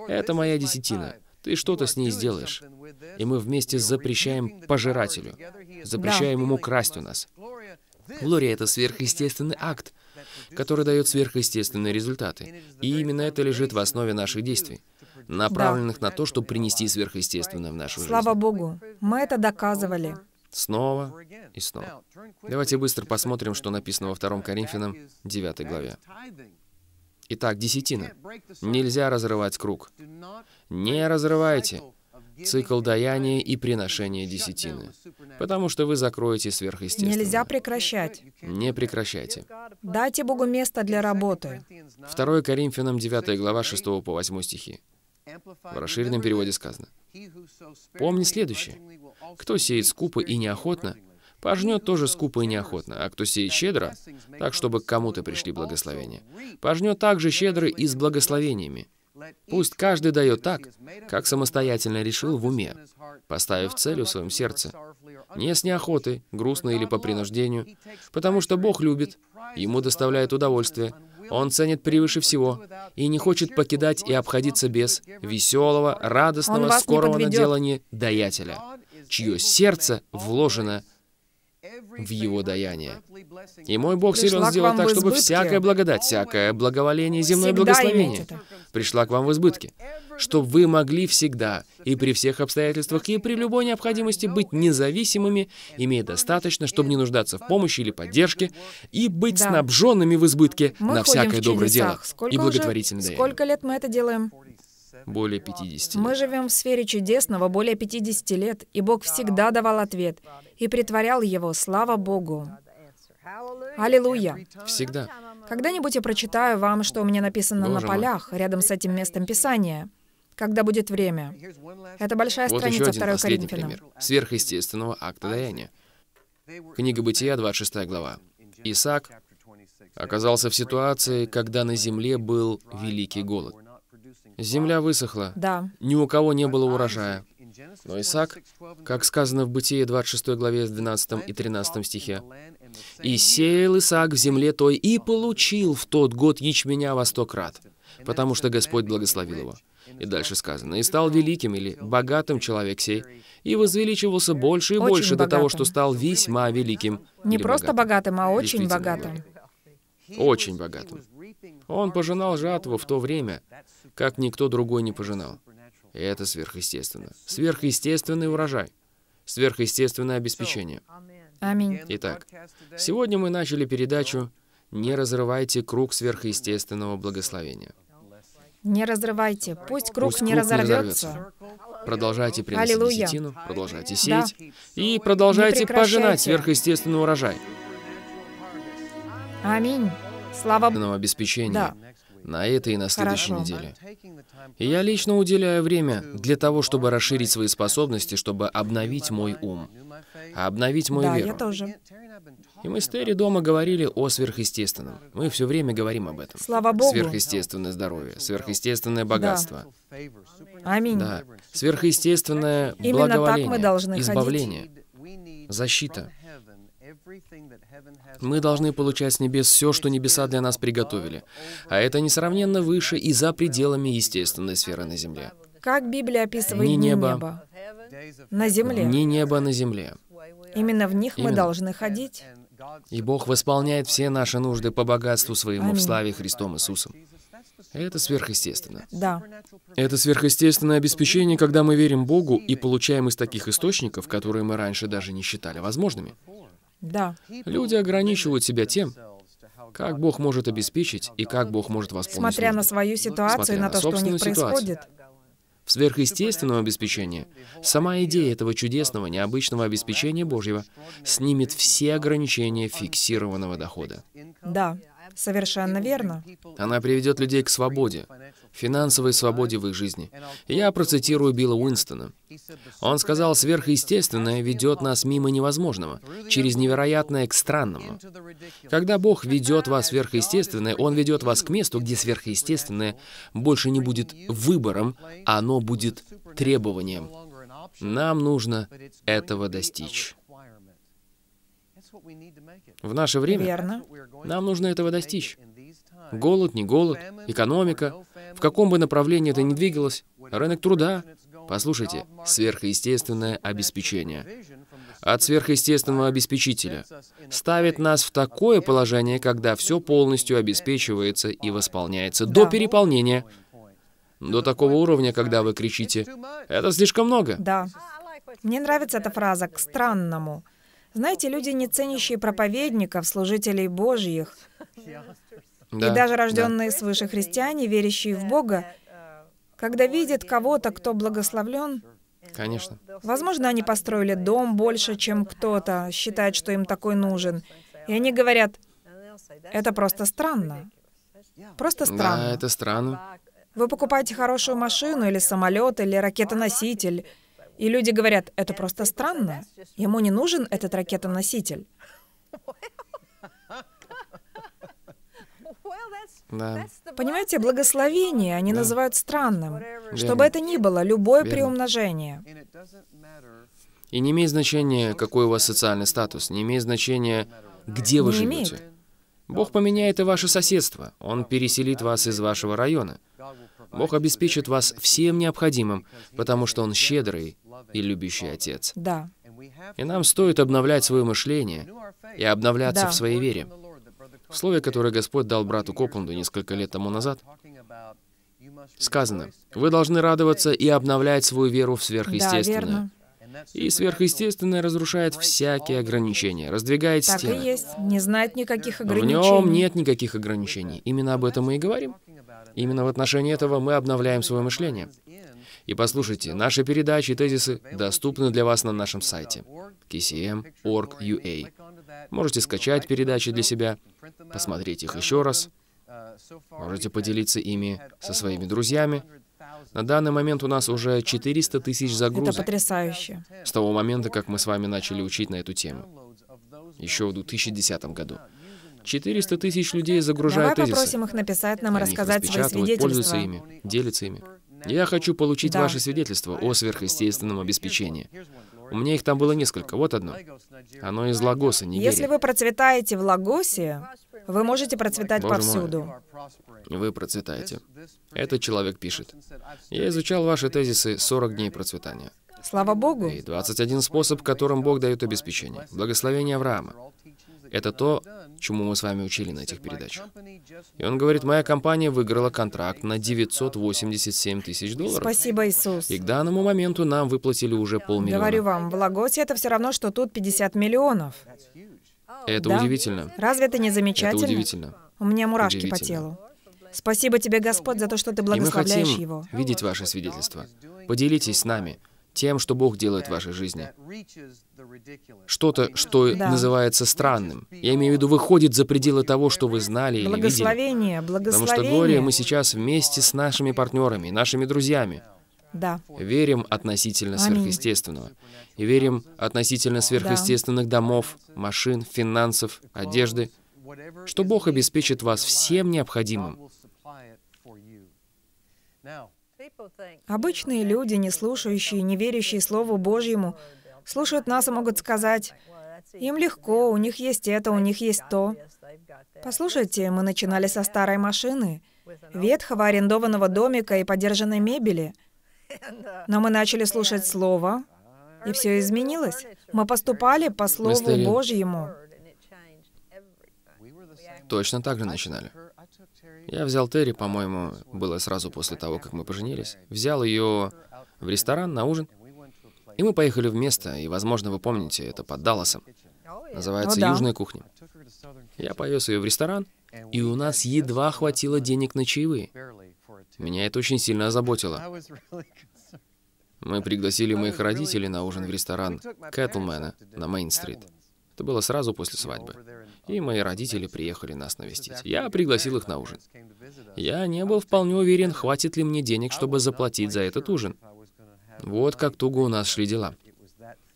это моя десятина, ты что-то с ней сделаешь». И мы вместе запрещаем пожирателю, запрещаем ему красть у нас. Глория — это сверхъестественный акт, который дает сверхъестественные результаты. И именно это лежит в основе наших действий, направленных на то, чтобы принести сверхъестественное в нашу Слава жизнь. Богу. Мы это доказывали. Снова и снова. Давайте быстро посмотрим, что написано во 2 Коринфянам 9 главе. Итак, десятина. Нельзя разрывать круг. Не разрывайте цикл даяния и приношения десятины, потому что вы закроете сверхъестественное. Нельзя прекращать. Не прекращайте. Дайте Богу место для работы. 2 Коринфянам 9 глава 6 по 8 стихи. В расширенном переводе сказано. Помни следующее. Кто сеет скупо и неохотно, Пожнет тоже скупо и неохотно, а кто сеет щедро, так, чтобы к кому-то пришли благословения, пожнет также щедро и с благословениями. Пусть каждый дает так, как самостоятельно решил в уме, поставив цель в своем сердце, не с неохотой, грустно или по принуждению, потому что Бог любит, Ему доставляет удовольствие, Он ценит превыше всего и не хочет покидать и обходиться без веселого, радостного, скорого наделания даятеля, чье сердце вложено в его даяние. И мой Бог силен сделать вам так, в чтобы всякое благодать, всякое благоволение и земное Всегда благословение пришла к вам в избытке, чтобы вы могли всегда и при всех обстоятельствах и при любой необходимости быть независимыми, имея достаточно, чтобы не нуждаться в помощи или поддержке, и быть Да. снабженными в избытке Мы на всякое в доброе дело. Сколько и благотворительное. Сколько лет мы это делаем? Более 50 Мы лет. живем в сфере чудесного более 50 лет, и Бог всегда давал ответ и притворял его, слава Богу. Аллилуйя. Всегда. Когда-нибудь я прочитаю вам, что у меня написано на Боже мой. полях, рядом с этим местом Писания, когда будет время. Это большая Вот страница один 2 последний Коринфянам. пример. Сверхъестественного акта даяния. Книга Бытия, 26 глава. Исаак оказался в ситуации, когда на земле был великий голод. Земля высохла, Да, ни у кого не было урожая. Но Исаак, как сказано в Бытие 26 главе с 12 и 13 стихе, «И сеял Исаак в земле той, и получил в тот год ячменя во сто крат, потому что Господь благословил его». И дальше сказано, «И стал великим или богатым человек сей, и возвеличивался больше и Очень больше до того, богатым. что стал весьма великим». не просто богатым. богатым, а очень богатым. Очень богатым. Он пожинал жатву в то время, как никто другой не пожинал. И это сверхъестественно. Сверхъестественный урожай. Сверхъестественное обеспечение. Аминь. Итак, сегодня мы начали передачу «Не разрывайте круг сверхъестественного благословения». Не разрывайте. Пусть круг Пусть не круг не разорвется. Продолжайте приносить Аллилуйя. десятину, продолжайте Да. сеять и продолжайте пожинать сверхъестественный урожай. Аминь. Слава Богу. обеспечения Да. на этой и на следующей Хорошо. неделе. И я лично уделяю время для того, чтобы расширить свои способности, чтобы обновить мой ум, а обновить мою Да, веру. я тоже. И мы с Терри дома говорили о сверхъестественном. Мы все время говорим об этом. Слава Богу. Сверхъестественное здоровье, сверхъестественное богатство. Аминь. Да, сверхъестественное Именно так мы благоволение, должны ходить. избавление, защита. Мы должны получать с небес все, что небеса для нас приготовили. А это несравненно выше и за пределами естественной сферы на земле. Как Библия описывает Ни дни неба. неба? На земле. Ни небо на земле. Именно в них мы Именно. должны ходить. И Бог восполняет все наши нужды по богатству своему в Аминь. славе Христом Иисусом. Это сверхъестественно. Да. Это сверхъестественное обеспечение, когда мы верим Богу и получаем из таких источников, которые мы раньше даже не считали возможными. Да. Люди ограничивают себя тем, как Бог может обеспечить и как Бог может восполнить Смотря на нужды. свою ситуацию и Смотря на на то, что у них собственную ситуацию. происходит. В сверхъестественном обеспечении сама идея этого чудесного, необычного обеспечения Божьего снимет все ограничения фиксированного дохода. Да. Совершенно верно. Она приведет людей к свободе, финансовой свободе в их жизни. Я процитирую Билла Уинстона. Он сказал, сверхъестественное ведет нас мимо невозможного, через невероятное к странному. Когда Бог ведет вас сверхъестественное, Он ведет вас к месту, где сверхъестественное больше не будет выбором, а оно будет требованием. Нам нужно этого достичь. В наше время Верно. нам нужно этого достичь. Голод, не голод, экономика, в каком бы направлении это ни двигалось, рынок труда. Послушайте, сверхъестественное обеспечение от сверхъестественного обеспечителя ставит нас в такое положение, когда все полностью обеспечивается и восполняется до переполнения, до такого уровня, когда вы кричите «Это слишком много!» Да. Мне нравится эта фраза «к странному». Знаете, люди, не ценящие проповедников, служителей Божьих, Да, и даже да. рожденные свыше христиане, верящие в Бога, когда видят кого-то, кто благословлен, Конечно. возможно, они построили дом больше, чем кто-то считает, что им такой нужен. И они говорят, это просто странно. Просто Да, странно. это странно. Вы покупаете хорошую машину или самолет, или ракетоноситель, и люди говорят, это просто странно. Ему не нужен этот ракетоноситель. Да. Понимаете, благословение они Да. называют странным. Верно. Что бы это ни было, любое Верно. приумножение. И не имеет значения, какой у вас социальный статус, не имеет значения, где вы Не живете. имеет. Бог поменяет и ваше соседство. Он переселит вас из вашего района. Бог обеспечит вас всем необходимым, потому что Он щедрый и любящий Отец. Да. И нам стоит обновлять свое мышление и обновляться Да. в своей вере. В слове, которое Господь дал брату Копланду несколько лет тому назад, сказано, «Вы должны радоваться и обновлять свою веру в сверхъестественное». И сверхъестественное разрушает всякие ограничения, раздвигает Так и стены. есть. Не знает никаких В ограничений. нем нет никаких ограничений. Именно об этом мы и говорим. Именно в отношении этого мы обновляем свое мышление. И послушайте, наши передачи и тезисы доступны для вас на нашем сайте kcm.org.ua. Можете скачать передачи для себя, посмотреть их еще раз, можете поделиться ими со своими друзьями. На данный момент у нас уже 400 тысяч Это загрузок потрясающе. с того момента, как мы с вами начали учить на эту тему, еще в 2010 году. 400 тысяч людей Давай загружают тезисы. попросим их написать нам и рассказать свои распечатывают, пользуются свидетельства. ими, делятся ими. Я хочу получить Да. ваши свидетельства о сверхъестественном обеспечении. У меня их там было несколько. Вот одно. Оно из Лагоса, Если Нигерия. вы процветаете в Лагосе, вы можете процветать Боже мой. повсюду. Вы процветаете. Этот человек пишет. Я изучал ваши тезисы 40 дней процветания. Слава Богу. И 21 способ, которым Бог дает обеспечение. Благословение Авраама. Это то, чему мы с вами учили на этих передачах. И он говорит, моя компания выиграла контракт на 987 тысяч долларов. Спасибо, Иисус. И к данному моменту нам выплатили уже полмиллиона. Говорю вам, в Лагосе это все равно, что тут 50 миллионов. Это Да. удивительно. Разве это не Это замечательно? удивительно. У меня мурашки по телу. Спасибо тебе, Господь, за то, что ты И мы благословляешь хотим его. видеть ваши свидетельства. Поделитесь с нами тем, что Бог делает в вашей жизни. Что-то, что Да. называется странным. Я имею в виду, выходит за пределы того, что вы знали или видели. Благословение, Потому что благословение. горе мы сейчас вместе с нашими партнерами, нашими друзьями. Да. Верим относительно Аминь. сверхъестественного. И верим относительно сверхъестественных домов, машин, финансов, одежды, что Бог обеспечит вас всем необходимым. Обычные люди, не слушающие, не верящие Слову Божьему, слушают нас и могут сказать, им легко, у них есть это, у них есть то. Послушайте, мы начинали со старой машины, ветхого арендованного домика и подержанной мебели. Но мы начали слушать Слово, и все изменилось. Мы поступали по Слову. Божьему. Точно так же начинали. Я взял Терри, по-моему, было сразу после того, как мы поженились. Взял ее в ресторан на ужин. И мы поехали в место, и, возможно, вы помните, это под Далласом. Называется О, да. Южная кухня. Я повез ее в ресторан, и у нас едва хватило денег на чаевые. Меня это очень сильно озаботило. Мы пригласили моих родителей на ужин в ресторан Кэтлмена на Мейн-стрит. Это было сразу после свадьбы. И мои родители приехали нас навестить. Я пригласил их на ужин. Я не был вполне уверен, хватит ли мне денег, чтобы заплатить за этот ужин. Вот как туго у нас шли дела.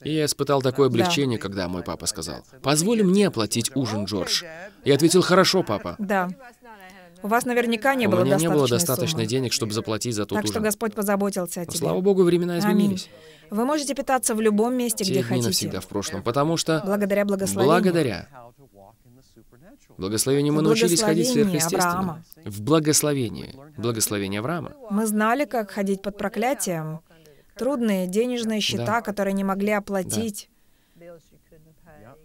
И я испытал такое облегчение, когда мой папа сказал, «Позволь мне оплатить ужин, Джордж». Я ответил, «Хорошо, папа». Да. У вас наверняка не У было меня не было достаточно суммы. денег, чтобы заплатить за тот Так что ужин. Господь позаботился о тебе. Слава Богу, времена Аминь. изменились. Вы можете питаться в любом месте, Те где дни хотите. навсегда в прошлом, потому что Благодаря благословению. благодаря благословению мы научились ходить сверхъестественно. Авраама. В благословении. Благословение Авраама. Мы знали, как ходить под проклятием. Трудные денежные счета, Да. которые не могли оплатить,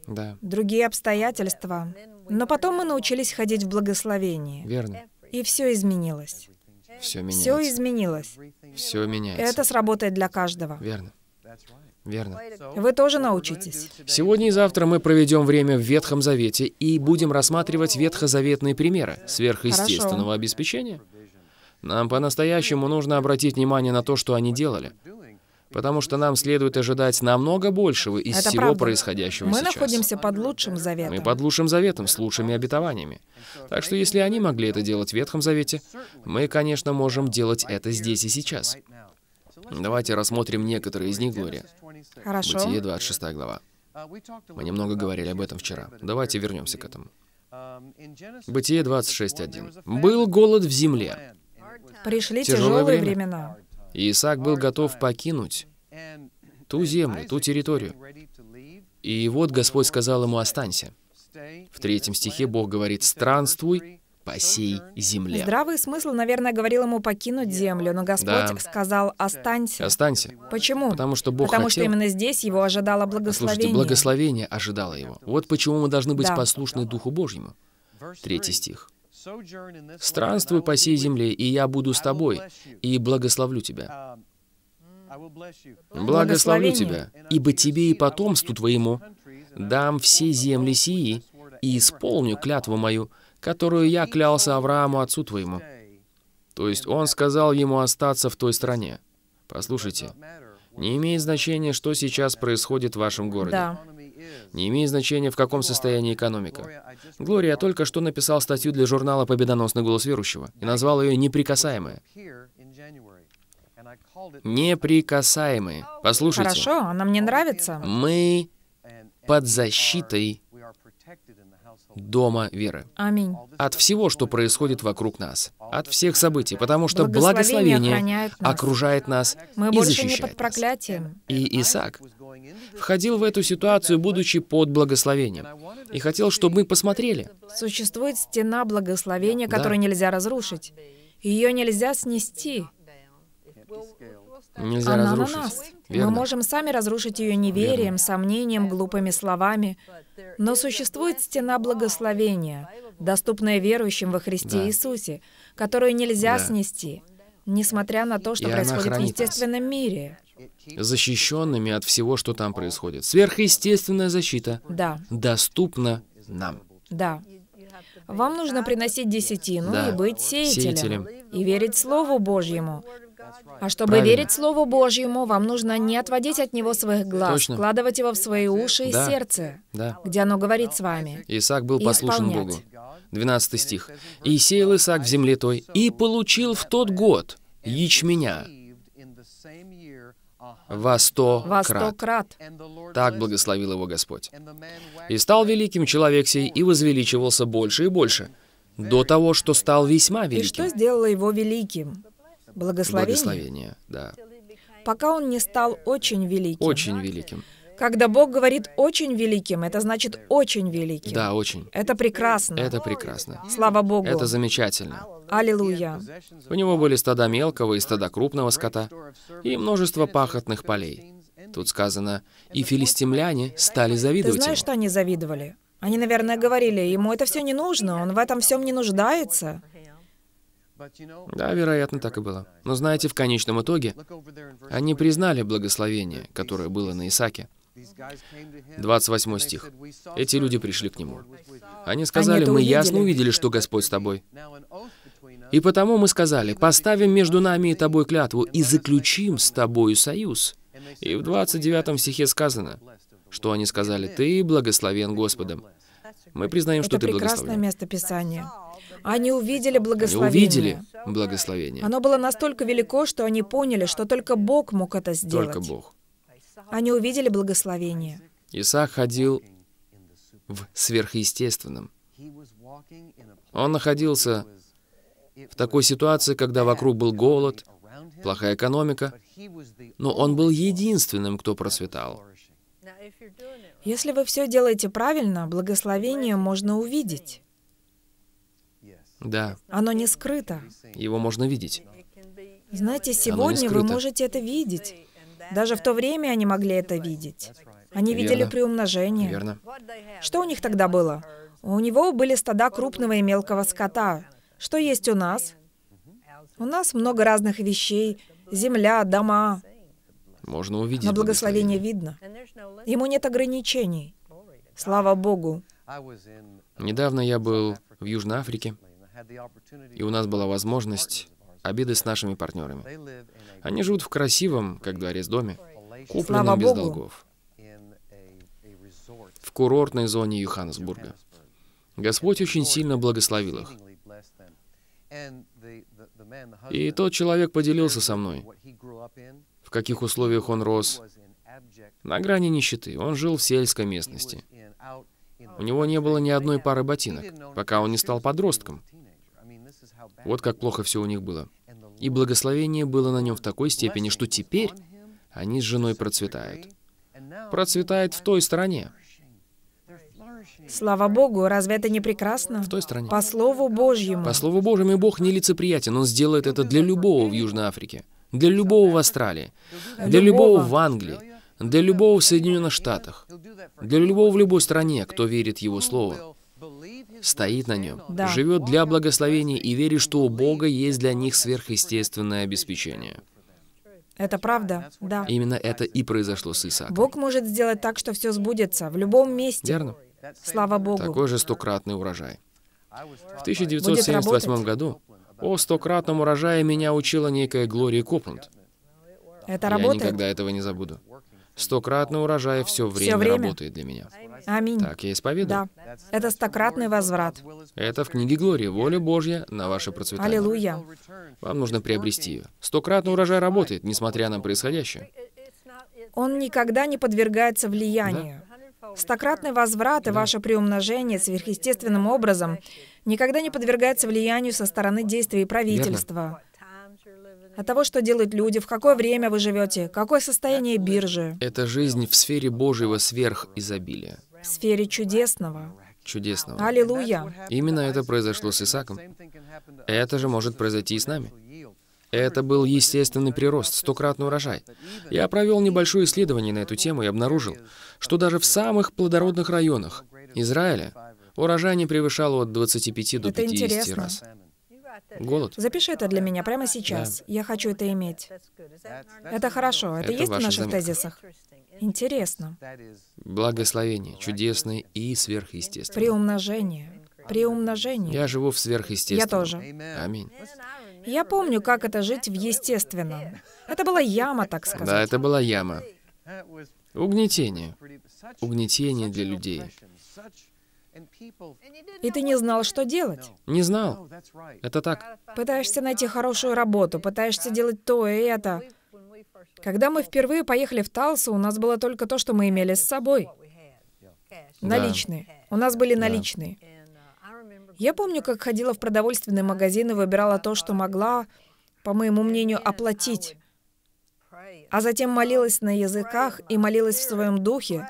Да, другие обстоятельства. Но потом мы научились ходить в благословении. верно. И все изменилось. Все Все меняется. изменилось. Все меняется. Это сработает для каждого. Верно. Верно. Вы тоже научитесь. Сегодня и завтра мы проведем время в Ветхом Завете и будем рассматривать ветхозаветные примеры сверхъестественного Хорошо. обеспечения. Нам по-настоящему нужно обратить внимание на то, что они делали, потому что нам следует ожидать намного большего из Это всего правда. происходящего Мы сейчас. находимся под лучшим заветом. Мы под лучшим заветом, с лучшими обетованиями. Так что если они могли это делать в Ветхом Завете, мы, конечно, можем делать это здесь и сейчас. Давайте рассмотрим некоторые из них, Глория. Хорошо. Бытие, 26 глава. Мы немного говорили об этом вчера. Давайте вернемся к этому. Бытие 26.1. «Был голод в земле, Пришли тяжелые время. времена. и Исаак был готов покинуть ту землю, ту территорию. И вот Господь сказал ему, останься. В третьем стихе Бог говорит, странствуй по сей земле. Здравый смысл, наверное, говорил ему покинуть землю, но Господь Да. сказал «останься». Останься. Почему? Потому что Бог Потому что хотел... именно здесь его ожидало Слушайте, благословение. благословение ожидало его. Вот почему мы должны быть Да. послушны Духу Божьему. Третий стих. «Странствуй по сей земле, и я буду с тобой, и благословлю тебя». Благословлю Благословение. тебя, ибо тебе и потомству твоему дам все земли сии, и исполню клятву мою, которую я клялся Аврааму, отцу твоему. То есть он сказал ему остаться в той стране. Послушайте, не имеет значения, что сейчас происходит в вашем городе. Да. Не имеет значения, в каком состоянии экономика. Глория только что написал статью для журнала «Победоносный голос верующего» и назвал ее «Неприкасаемые». Неприкасаемые. Послушайте, Хорошо, она мне нравится. мы под защитой дома веры. Аминь. От всего, что происходит вокруг нас. От всех событий. Потому что Благословение благословение нас. окружает нас Мы и больше не защищает под нас. проклятием. И Исаак входил в эту ситуацию, будучи под благословением. И хотел, чтобы мы посмотрели. Существует стена благословения, Да. которую нельзя разрушить. Ее нельзя снести. Нельзя Она разрушить. на нас. Верно. Мы можем сами разрушить ее неверием, сомнением, глупыми словами. Но существует стена благословения, доступная верующим во Христе Да. Иисусе, которую нельзя Да. снести, несмотря на то, что И происходит в нас. естественном мире. Защищенными от всего, что там происходит. Сверхъестественная защита Да, доступна нам. да. Вам нужно приносить десятину Да. и быть сеятелем, Сеятелем. и верить Слову Божьему. А чтобы Правильно. верить Слову Божьему, вам нужно не отводить от него своих глаз, Точно. вкладывать его в свои уши и Да. сердце, Да. где оно говорит с вами. Исаак был послушен исполнять. Богу. 12 стих. «И сеял Исаак в земле той, и получил в тот год ячменя во сто во сто крат. крат. Так благословил его Господь. И стал великим человек сей, и возвеличивался больше и больше, до того, что стал весьма И что великим. сделало его великим? Благословение. Благословение, да. Пока он не стал очень великим. Очень великим. Когда Бог говорит «очень великим», это значит «очень великим». Да, очень. Это прекрасно. Это прекрасно. Слава Богу. Это замечательно. Аллилуйя. У него были стада мелкого и стада крупного скота, и множество пахотных полей. Тут сказано, и филистимляне стали Ты завидовать знаешь, ему. что они завидовали? Они, наверное, говорили, ему это все не нужно, он в этом всем не нуждается. Да, вероятно, так и было. Но знаете, в конечном итоге они признали благословение, которое было на Исааке. 28 стих. Эти люди пришли к нему. Они сказали, это мы ясно увидели. увидели, что Господь с тобой. И потому мы сказали, поставим между нами и тобой клятву и заключим с тобою союз. И в 29 стихе сказано, что они сказали, ты благословен Господом. Мы признаем, что это ты прекрасное благословен. место Писания. Они увидели Они благословение. увидели благословение. Оно было настолько велико, что они поняли, что только Бог мог это сделать. Только Бог. Они увидели благословение. Исаак ходил в сверхъестественном. Он находился в такой ситуации, когда вокруг был голод, плохая экономика, но он был единственным, кто процветал. Если вы все делаете правильно, благословение можно увидеть. Да, Оно не скрыто. его можно видеть. Знаете, сегодня вы можете это видеть. Даже в то время они могли это видеть. Они видели Верно. приумножение. Верно? Что у них тогда было? У него были стада крупного и мелкого скота. Что есть у нас? У нас много разных вещей. Земля, дома. Можно увидеть Но благословение видно. Ему нет ограничений. Слава Богу. Недавно я был в Южной Африке, и у нас была возможность обеды с нашими партнерами. Они живут в красивом, как дворец, доме, купленном Слава без Богу. долгов, в курортной зоне Йоханнесбурга. Господь очень сильно благословил их. И тот человек поделился со мной, в каких условиях он рос, на грани нищеты. Он жил в сельской местности. У него не было ни одной пары ботинок, пока он не стал подростком. Вот как плохо все у них было. И благословение было на нем в такой степени, что теперь они с женой процветают. Процветает в той стране. Слава Богу, разве это не прекрасно? В той стране. По Слову Божьему. По слову Божьему, Бог нелицеприятен. Он сделает это для любого в Южной Африке, для любого в Австралии, для любого в Англии, для любого в Соединенных Штатах, для любого в любой стране, кто верит Его Слову, стоит на нем, Да. живет для благословения и верит, что у Бога есть для них сверхъестественное обеспечение. Это правда, да. Именно это и произошло с Исааком. Бог может сделать так, что все сбудется в любом месте. Верно? Слава Богу. Такой же стократный урожай. В Будет 1978 работать. году о стократном урожае меня учила некая Глория Копланд. Это Я работает. никогда этого не забуду. Стократный урожай все время, время. работает для меня. Аминь. Так я исповедую. Да. Это стократный возврат. Это в книге Глории. Воля Божья на ваше процветание. Аллилуйя. Вам нужно приобрести ее. Стократный урожай работает, несмотря на происходящее. Он никогда не подвергается влиянию. Стократный возврат и ваше приумножение сверхъестественным образом никогда не подвергается влиянию со стороны действий правительства. От того, что делают люди, в какое время вы живете, какое состояние биржи, Это жизнь в сфере Божьего сверхизобилия. в сфере чудесного. Чудесного. Аллилуйя. Именно это произошло с Исаком. Это же может произойти и с нами. Это был естественный прирост, стократный урожай. Я провел небольшое исследование на эту тему и обнаружил, что даже в самых плодородных районах Израиля урожай не превышал от 25 до Это 50 интересно. раз. Голод. Запиши это для меня прямо сейчас. Я хочу это иметь. Это хорошо. Это, Это есть в наших заметка. тезисах? Интересно. Благословение, чудесное и сверхъестественное. Приумножение. Приумножение. Я живу в сверхъестественном. Я тоже. Аминь. Я помню, как это жить в естественном. Это была яма, так Да, сказать. это была яма. Угнетение. Угнетение для людей. И ты не знал, что делать. Не знал. Это так. Пытаешься найти хорошую работу, пытаешься делать то и это. Когда мы впервые поехали в Талсу, у нас было только то, что мы имели с собой. Наличные. У нас были наличные. Я помню, как ходила в продовольственный магазин и выбирала то, что могла, по моему мнению, оплатить. А затем молилась на языках и молилась в своем духе,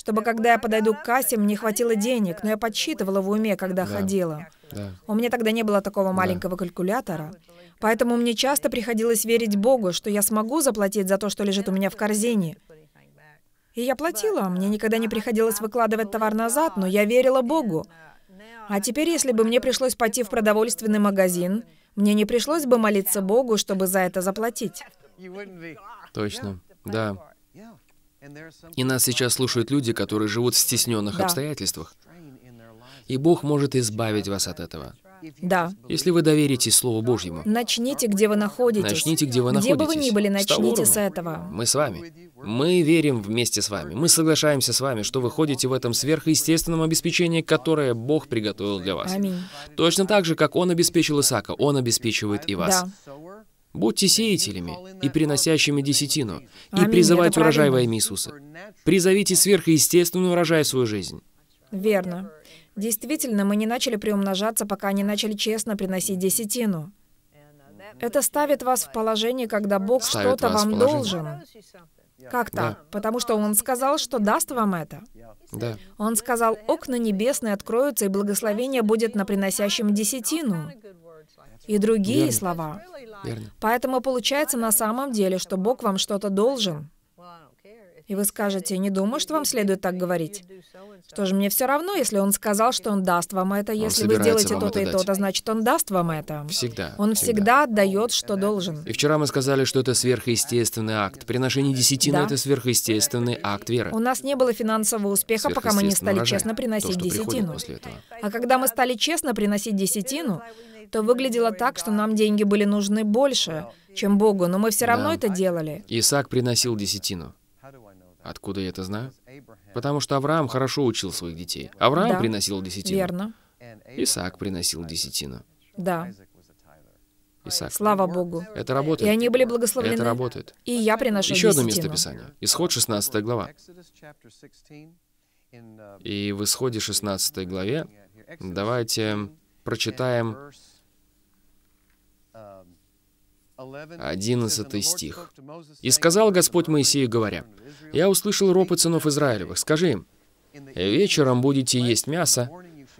чтобы когда я подойду к кассе, мне хватило денег, но я подсчитывала в уме, когда Да. ходила. Да. У меня тогда не было такого маленького калькулятора, поэтому мне часто приходилось верить Богу, что я смогу заплатить за то, что лежит у меня в корзине. И я платила, мне никогда не приходилось выкладывать товар назад, но я верила Богу. А теперь, если бы мне пришлось пойти в продовольственный магазин, мне не пришлось бы молиться Богу, чтобы за это заплатить. Точно. Да. И нас сейчас слушают люди, которые живут в стесненных Да. обстоятельствах. И Бог может избавить вас от этого. Да. Если вы доверитесь Слову Божьему. Начните, где вы находитесь. Начните, где вы Где бы находитесь. вы ни были, С начните уровня. с этого. Мы с вами. Мы верим вместе с вами. Мы соглашаемся с вами, что вы ходите в этом сверхъестественном обеспечении, которое Бог приготовил для вас. Аминь. Точно так же, как Он обеспечил Исаака, Он обеспечивает и вас. Да. Будьте сеятелями и приносящими десятину, и это урожай во имя Иисуса. Призовите сверхъестественный урожай в свою жизнь. Верно. Действительно, мы не начали приумножаться, пока не начали честно приносить десятину. Это ставит вас в положение, когда Бог что-то вам должен. Как Да. так? Потому что Он сказал, что даст вам это. Да. Он сказал, окна небесные откроются, и благословение будет на приносящем десятину. И другие Верно. слова. Верно. Поэтому получается на самом деле, что Бог вам что-то должен. И вы скажете, не думаю, что вам следует так говорить. Что же, мне все равно, если он сказал, что он даст вам это. Если вы сделаете то-то и то-то, значит, он даст вам это. Всегда. Он всегда отдает, что должен. И вчера мы сказали, что это сверхъестественный акт. Приношение десятины Да. это сверхъестественный акт веры. У нас не было финансового успеха, пока мы не стали урожай. честно То, приносить приходит десятину. А когда мы стали честно приносить десятину, то выглядело так, что нам деньги были нужны больше, чем Богу, но мы все равно Да. это делали. Исаак приносил десятину. Откуда я это знаю? Потому что Авраам хорошо учил своих детей. Авраам Да. приносил десятину. Верно. Исаак приносил десятину. Да. Исаак. Слава Богу. Это И работает. они были благословлены. Это работает. И я приношу Еще одно десятину. место Писания. Исход 16 глава. И в Исходе 16 главе давайте прочитаем 11 стих. «И сказал Господь Моисею, говоря, «Я услышал ропот сынов Израилевых. Скажи им, вечером будете есть мясо,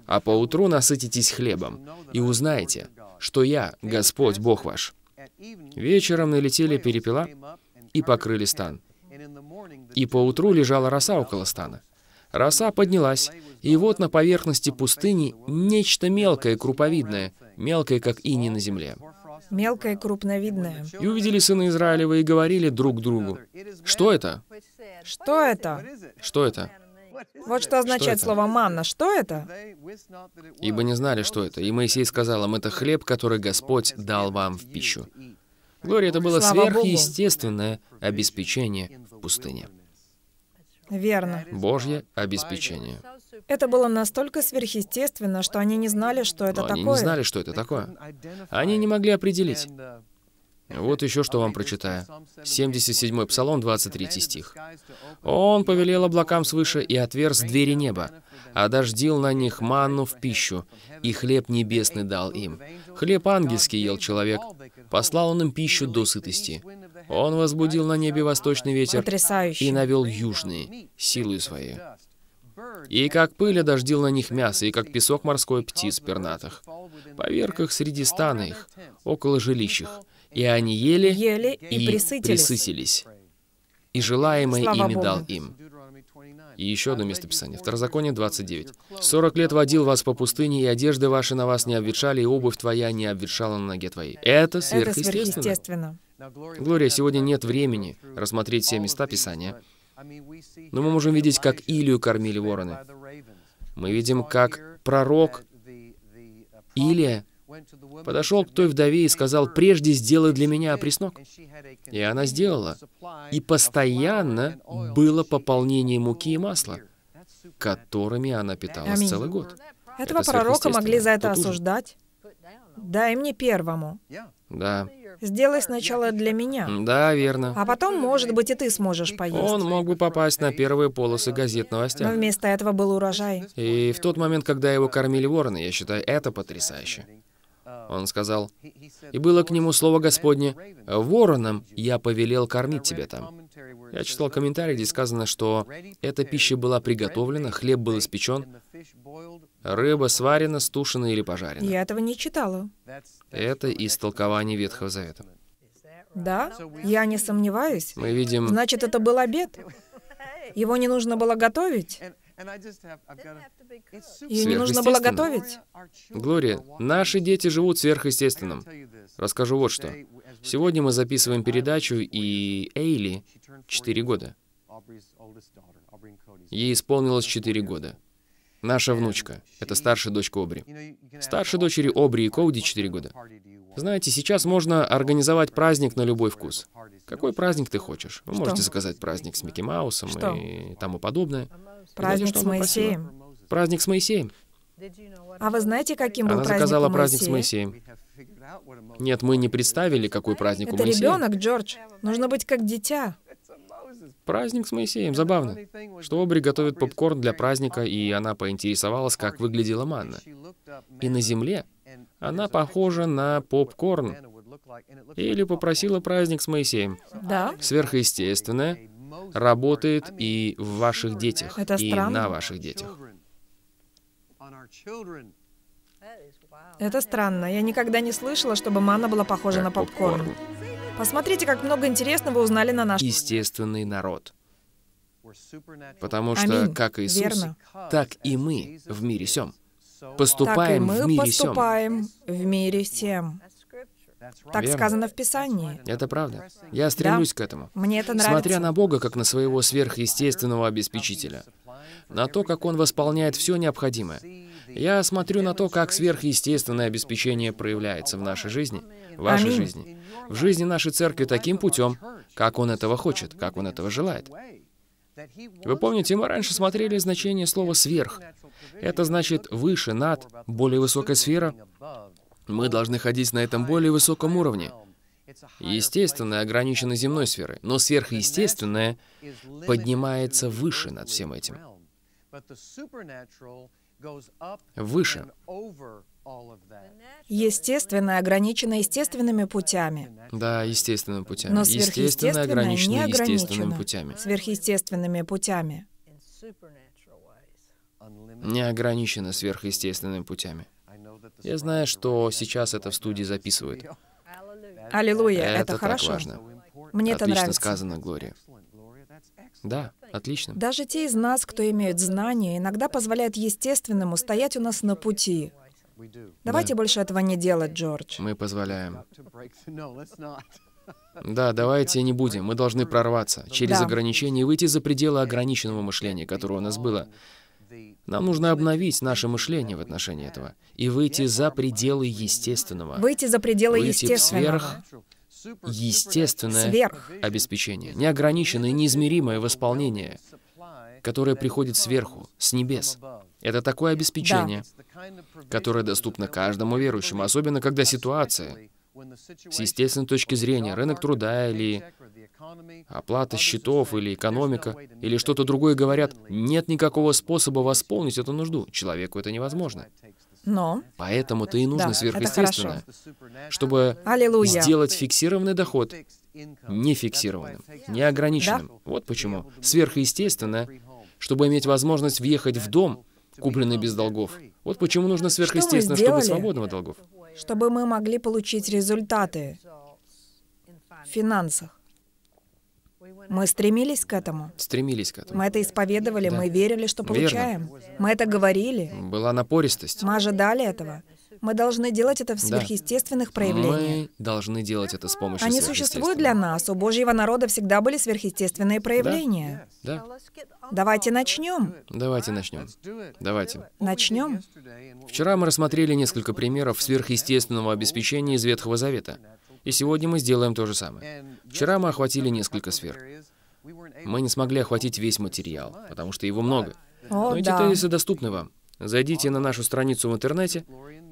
а поутру насытитесь хлебом, и узнаете, что я, Господь, Бог ваш». Вечером налетели перепела и покрыли стан. И поутру лежала роса около стана. Роса поднялась, и вот на поверхности пустыни нечто мелкое, круповидное, мелкое, как иней на земле. Мелкое и крупновидное. И увидели сыны Израилева и говорили друг другу, «Что это? Что это? Что это?» Вот что означает это? слово «манна». Что это? Ибо не знали, что это. И Моисей сказал им, «Это хлеб, который Господь дал вам в пищу». Глория, это было Слава Богу. сверхъестественное обеспечение в пустыне. Верно. Божье обеспечение. Это было настолько сверхъестественно, что они не знали, что это Но они такое. не знали, что это такое. Они не могли определить. Вот еще что вам прочитаю. 77-й Псалом, 23 стих. «Он повелел облакам свыше и отверз двери неба, а дождил на них манну в пищу, и хлеб небесный дал им. Хлеб ангельский ел человек, послал он им пищу до сытости. Он возбудил на небе восточный ветер Потрясающе. и навел южные силою своей. И как пыль одождил на них мясо, и как песок морской птиц пернатых. Поверх их среди стана их, около жилищ их. И они ели, Ели и, и присытились. присытились. И желаемое Слава ими Богу. дал им. И еще одно местописание. Второзаконие 29. «Сорок лет водил вас по пустыне, и одежды ваши на вас не обветшали, и обувь твоя не обветшала на ноге твоей». Это Это сверхъестественно. сверхъестественно. Глория, сегодня нет времени рассмотреть все места Писания, но мы можем видеть, как Илию кормили вороны. Мы видим, как пророк Илия подошел к той вдове и сказал, «Прежде сделай для меня опреснок». И она сделала. И постоянно было пополнение муки и масла, которыми она питалась Аминь. целый год. Этого Это пророка могли за это осуждать. Дай мне первому. Да. Сделай сначала для меня. Да, верно. А потом, может быть, и ты сможешь поесть. Он мог бы попасть на первые полосы газет Но новостях. вместо этого был урожай. И в тот момент, когда его кормили вороны, я считаю, это потрясающе. Он сказал, «И было к нему слово Господне, «Вороном я повелел кормить тебя там». Я читал комментарий, где сказано, что эта пища была приготовлена, хлеб был испечен, рыба сварена, стушена или пожарена. Я этого не читала. Это из толкования Ветхого Завета. Да? Я не сомневаюсь. Мы видим... Значит, это был обед. Его не нужно было готовить. Ее не нужно было готовить. Глория, наши дети живут сверхъестественным. Расскажу вот что. Сегодня мы записываем передачу, и Эйли 4 года. Ей исполнилось 4 года. Наша внучка. Это старшая дочка Обри. Старшей дочери Обри и Коуди 4 года. Знаете, сейчас можно организовать праздник на любой вкус. Какой праздник ты хочешь? Вы можете заказать праздник с Микки Маусом Что? и тому подобное. Праздник что с она просила? Моисеем. Праздник с Моисеем. А вы знаете, каким был Она праздник заказала у праздник с? Моисеем. Нет, мы не представили, какой праздник у Это Моисея. ребенок, Джордж. Нужно быть как дитя. Праздник с Моисеем, забавно. Что Обри готовит попкорн для праздника, и она поинтересовалась, как выглядела манна. И на земле она похожа на попкорн. Или попросила праздник с Моисеем. Да? Сверхъестественное работает и в ваших детях, Это и странно. на ваших детях. Это странно. Я никогда не слышала, чтобы манна была похожа Как на попкорн. Посмотрите, как много интересного узнали на наш... Естественный народ. Потому что, Аминь. как Иисус, Верно. так и мы в мире сем. Так и Поступаем в мы мире сем. поступаем в мире всем. Так Верно. сказано в Писании. Это правда. Я стремлюсь к этому. Мне это нравится. Смотря на Бога как на своего сверхъестественного обеспечителя, на то, как Он восполняет все необходимое. Я смотрю на то, как сверхъестественное обеспечение проявляется в нашей жизни, в вашей Аминь. жизни, в жизни нашей церкви таким путем, как Он этого хочет, как Он этого желает. Вы помните, мы раньше смотрели значение слова «сверх». Это значит выше, над, более высокая сфера. Мы должны ходить на этом более высоком уровне. Естественное ограничено земной сферой, но сверхъестественное поднимается выше над всем этим. Выше. Естественное ограничено естественными путями. Да, естественными путями. Но Естественно ограничено не естественными ограничено путями. сверхъестественными путями. Не ограничено сверхъестественными путями. Я знаю, что сейчас это в студии записывают. Аллилуйя, Это это, так хорошо. важно. Мне это Отлично нравится. сказано, Глория. Да, отлично. Даже те из нас, кто имеют знания, иногда позволяют естественному стоять у нас на пути. Давайте больше этого не делать, Джордж. Мы позволяем. Да, давайте не будем. Мы должны прорваться через Да. ограничения и выйти за пределы ограниченного мышления, которое у нас было. Нам нужно обновить наше мышление в отношении этого и выйти за пределы естественного. Выйти за пределы Выйти в естественного. сверх естественное Сверх. обеспечение, неограниченное, неизмеримое восполнение, которое приходит сверху, с небес. Это такое обеспечение, которое доступно каждому верующему, особенно когда ситуация с естественной точки зрения, рынок труда или оплата счетов или экономика или что-то другое говорят, нет никакого способа восполнить эту нужду. Человеку это невозможно. Но, Поэтому-то и нужно Да, сверхъестественное, чтобы аллилуйя. сделать фиксированный доход нефиксированным, неограниченным. Вот почему. Сверхъестественное, чтобы иметь возможность въехать в дом, купленный без долгов. Вот почему нужно сверхъестественно, чтобы сделали? свободным от долгов. чтобы мы могли получить результаты в финансах. Мы стремились к этому. Стремились к этому. Мы это исповедовали, Да. мы верили, что Верно. получаем. Мы это говорили. Была напористость. Мы ожидали этого. Мы должны делать это в сверхъестественных проявлениях. Мы должны делать это с помощью Они существуют для нас. У Божьего народа всегда были сверхъестественные проявления. Да. Давайте начнем. Давайте начнем. Давайте. Начнем. Вчера мы рассмотрели несколько примеров сверхъестественного обеспечения из Ветхого Завета. И сегодня мы сделаем то же самое. Вчера мы охватили несколько сфер. Мы не смогли охватить весь материал, потому что его много. О, Но эти да. тезисы доступны вам. Зайдите на нашу страницу в интернете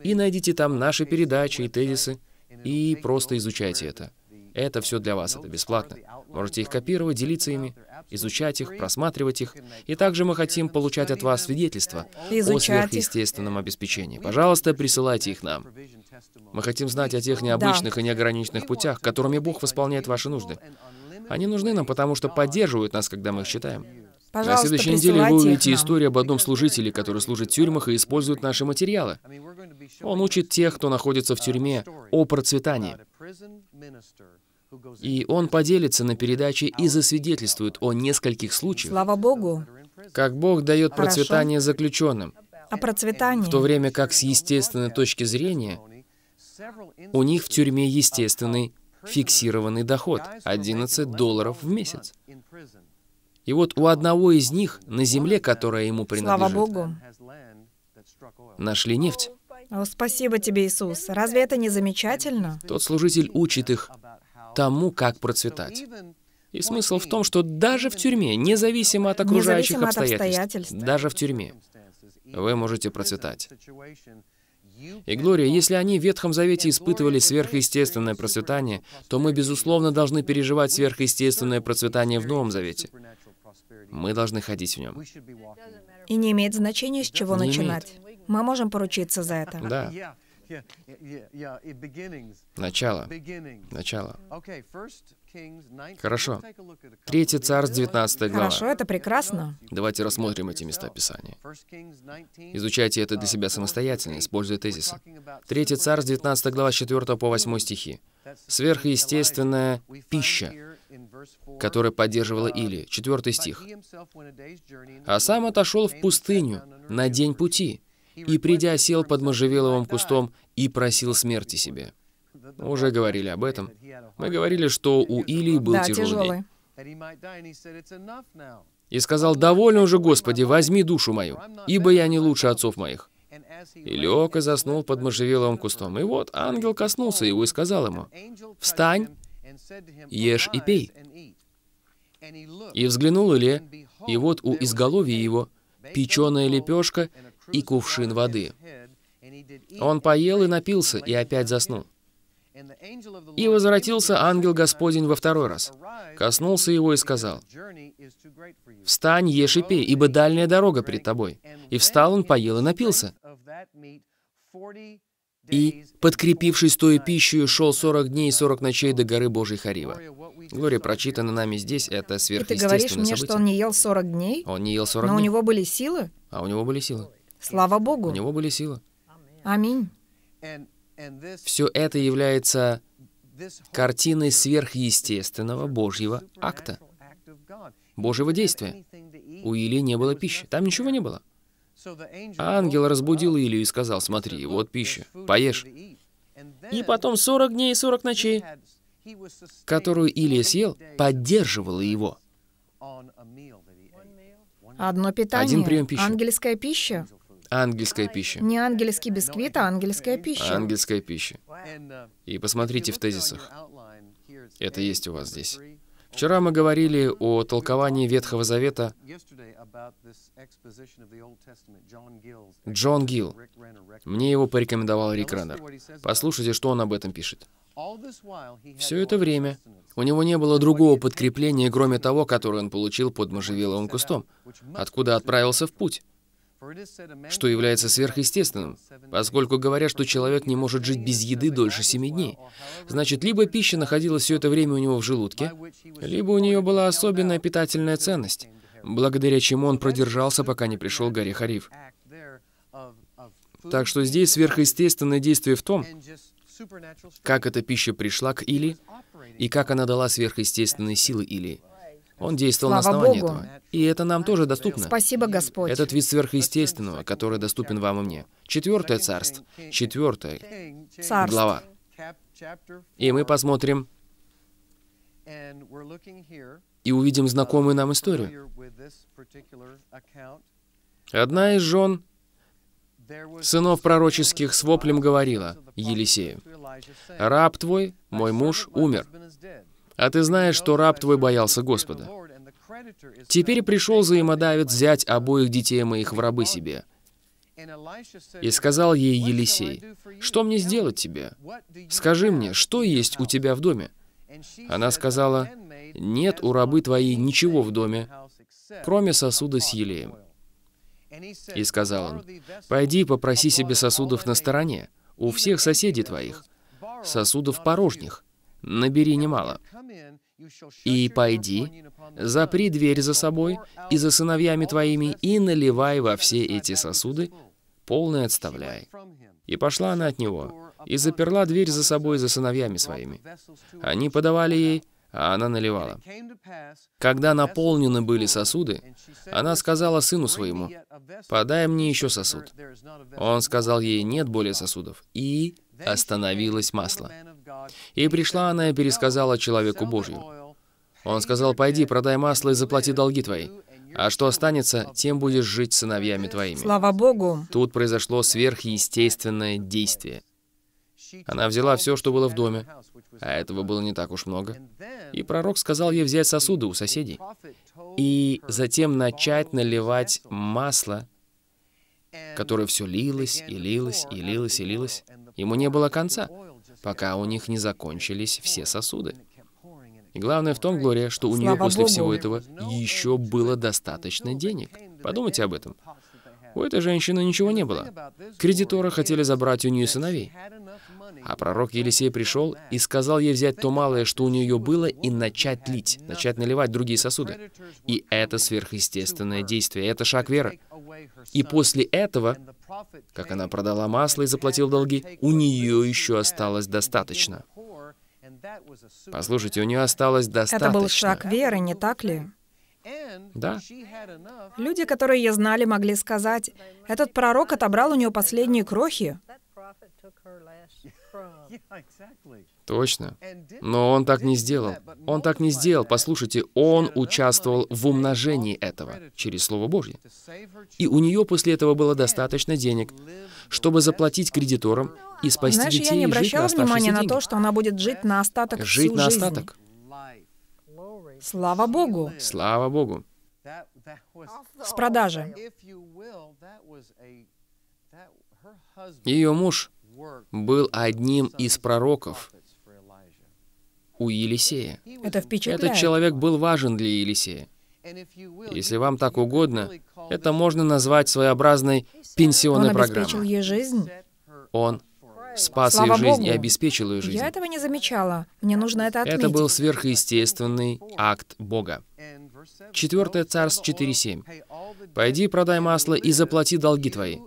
и найдите там наши передачи и тезисы, и просто изучайте это. Это все для вас, это бесплатно. Можете их копировать, делиться ими, изучать их, просматривать их. И также мы хотим получать от вас свидетельства о сверхъестественном обеспечении. Пожалуйста, присылайте их нам. Мы хотим знать о тех необычных да. и неограниченных путях, которыми Бог восполняет ваши нужды. Они нужны нам, потому что поддерживают нас, когда мы их читаем. Пожалуйста, На следующей неделе вы увидите историю об одном служителе, который служит в тюрьмах и использует наши материалы. Он учит тех, кто находится в тюрьме, о процветании. И он поделится на передаче и засвидетельствует о нескольких случаях. Слава Богу. Как Бог дает Хорошо. процветание заключенным. О процветании. В то время как с естественной точки зрения у них в тюрьме естественный фиксированный доход — 11 долларов в месяц. И вот у одного из них на земле, которая ему принадлежит, Слава Богу. нашли нефть. О, спасибо тебе, Иисус. Разве это не замечательно? Тот служитель учит их тому, как процветать. И смысл в том, что даже в тюрьме, независимо от окружающих независимо обстоятельств, от обстоятельств, даже в тюрьме, вы можете процветать. И Глория, если они в Ветхом Завете испытывали сверхъестественное процветание, то мы, безусловно, должны переживать сверхъестественное процветание в Новом Завете. Мы должны ходить в нем. И не имеет значения, с чего Не начинать. Мы можем поручиться за это. Да. Начало. Начало. Хорошо. Третий царств, 19 глава. Хорошо, это прекрасно. Давайте рассмотрим эти места Писания. Изучайте это для себя самостоятельно, используя тезисы. Третий царств, 19 глава, 4 по 8 стихи. Сверхъестественная пища, которая поддерживала Или. Четвертый стих. «А сам отошел в пустыню на день пути, и, придя, сел под можжевеловым кустом и просил смерти себе». Уже говорили об этом. Мы говорили, что у Илии был да, тяжелый тяжелый. И сказал, «Довольно уже, Господи, возьми душу мою, ибо я не лучше отцов моих». И лег и заснул под можжевеловым кустом. И вот ангел коснулся его и сказал ему, «Встань, ешь и пей». И взглянул Илья, и вот у изголовья его печеная лепешка и кувшин воды. Он поел и напился, и опять заснул. И возвратился ангел Господень во второй раз, коснулся его и сказал, «Встань, ешь и пей, ибо дальняя дорога перед тобой». И встал он, поел и напился. И, подкрепившись той пищей, шел сорок дней и сорок ночей до горы Божьей Харива. Глория, прочитано нами здесь, это И ты сверхъестественное говоришь мне, событие. что он не ел 40 дней, Он не ел 40 но у дней, него были силы? а у него были силы. Слава Богу. У него были силы. Аминь. Все это является картиной сверхъестественного Божьего акта, Божьего действия. У Илии не было пищи, там ничего не было. Ангел разбудил Илию и сказал, смотри, вот пища, поешь. И потом 40 дней и 40 ночей, которую Илия съел, поддерживала его. Одно питание. Один прием пищи. Ангельская пища. Ангельская пища. Не ангельский бисквит, а ангельская пища. Ангельская пища. И посмотрите в тезисах. Это есть у вас здесь. Вчера мы говорили о толковании Ветхого Завета Джон Гилл. Мне его порекомендовал Рик Реннер. Послушайте, что он об этом пишет. Все это время у него не было другого подкрепления, кроме того, которое он получил под можжевеловым кустом, откуда отправился в путь, что является сверхъестественным, поскольку говорят, что человек не может жить без еды дольше семи дней. Значит, либо пища находилась все это время у него в желудке, либо у нее была особенная питательная ценность, благодаря чему он продержался, пока не пришел горе Хариф. Так что здесь сверхъестественное действие в том, как эта пища пришла к Или и как она дала сверхъестественные силы Или. Он действовал на Слава основании Богу. этого. И это нам тоже доступно. Спасибо, Господь. Этот вид сверхъестественного, который доступен вам и мне. Четвертое царство. Четвертая Царство. глава. И мы посмотрим и увидим знакомую нам историю. Одна из жен сынов пророческих с воплем говорила Елисею, «Раб твой, мой муж, умер, а ты знаешь, что раб твой боялся Господа. Теперь пришел взаимодавец взять обоих детей моих в рабы себе». И сказал ей Елисей, «Что мне сделать тебе? Скажи мне, что есть у тебя в доме?» Она сказала, «Нет у рабы твоей ничего в доме, кроме сосуда с елеем». И сказал он, «Пойди попроси себе сосудов на стороне, у всех соседей твоих, сосудов порожних, набери немало. И пойди, запри дверь за собой и за сыновьями твоими, и наливай во все эти сосуды, полное отставляй. И пошла она от него, и заперла дверь за собой за сыновьями своими. Они подавали ей, а она наливала. Когда наполнены были сосуды, она сказала сыну своему, «Подай мне еще сосуд». Он сказал ей, «Нет более сосудов». И остановилось масло. И пришла она и пересказала человеку Божью. Он сказал, «Пойди, продай масло и заплати долги твои, а что останется, тем будешь жить сыновьями твоими». Слава Богу! Тут произошло сверхъестественное действие. Она взяла все, что было в доме, а этого было не так уж много. И пророк сказал ей взять сосуды у соседей и затем начать наливать масло, которое все лилось и лилось и лилось и лилось. Ему не было конца, пока у них не закончились все сосуды. И главное в том, Глория, что у нее после Богу. всего этого еще было достаточно денег. Подумайте об этом. У этой женщины ничего не было. Кредиторы хотели забрать у нее сыновей. А пророк Елисей пришел и сказал ей взять то малое, что у нее было, и начать лить, начать наливать другие сосуды. И это сверхъестественное действие, это шаг веры. И после этого, как она продала масло и заплатила долги, у нее еще осталось достаточно. Послушайте, у нее осталось достаточно. Это был шаг веры, не так ли? Да. Люди, которые ее знали, могли сказать, этот пророк отобрал у нее последние крохи. Точно. Но он так не сделал. Он так не сделал. Послушайте, он участвовал в умножении этого через Слово Божье. И у нее после этого было достаточно денег, чтобы заплатить кредиторам и спасти Знаешь, детей я не обращала и жить на внимания на деньги. то, что она будет жить на остаток Жить всю на жизнь. остаток. Слава Богу. Слава Богу. С продажи. Ее муж был одним из пророков у Елисея. Это впечатляет. Этот человек был важен для Елисея. Если вам так угодно, это можно назвать своеобразной пенсионной Он обеспечил программой. ей жизнь. Он спас Слава ее жизнь и Богу. обеспечил ее жизнь. Я этого не замечала. Мне нужно это отметить. Это был сверхъестественный акт Бога. 4 Царств 4.7. «Пойди, продай масло и заплати долги твои.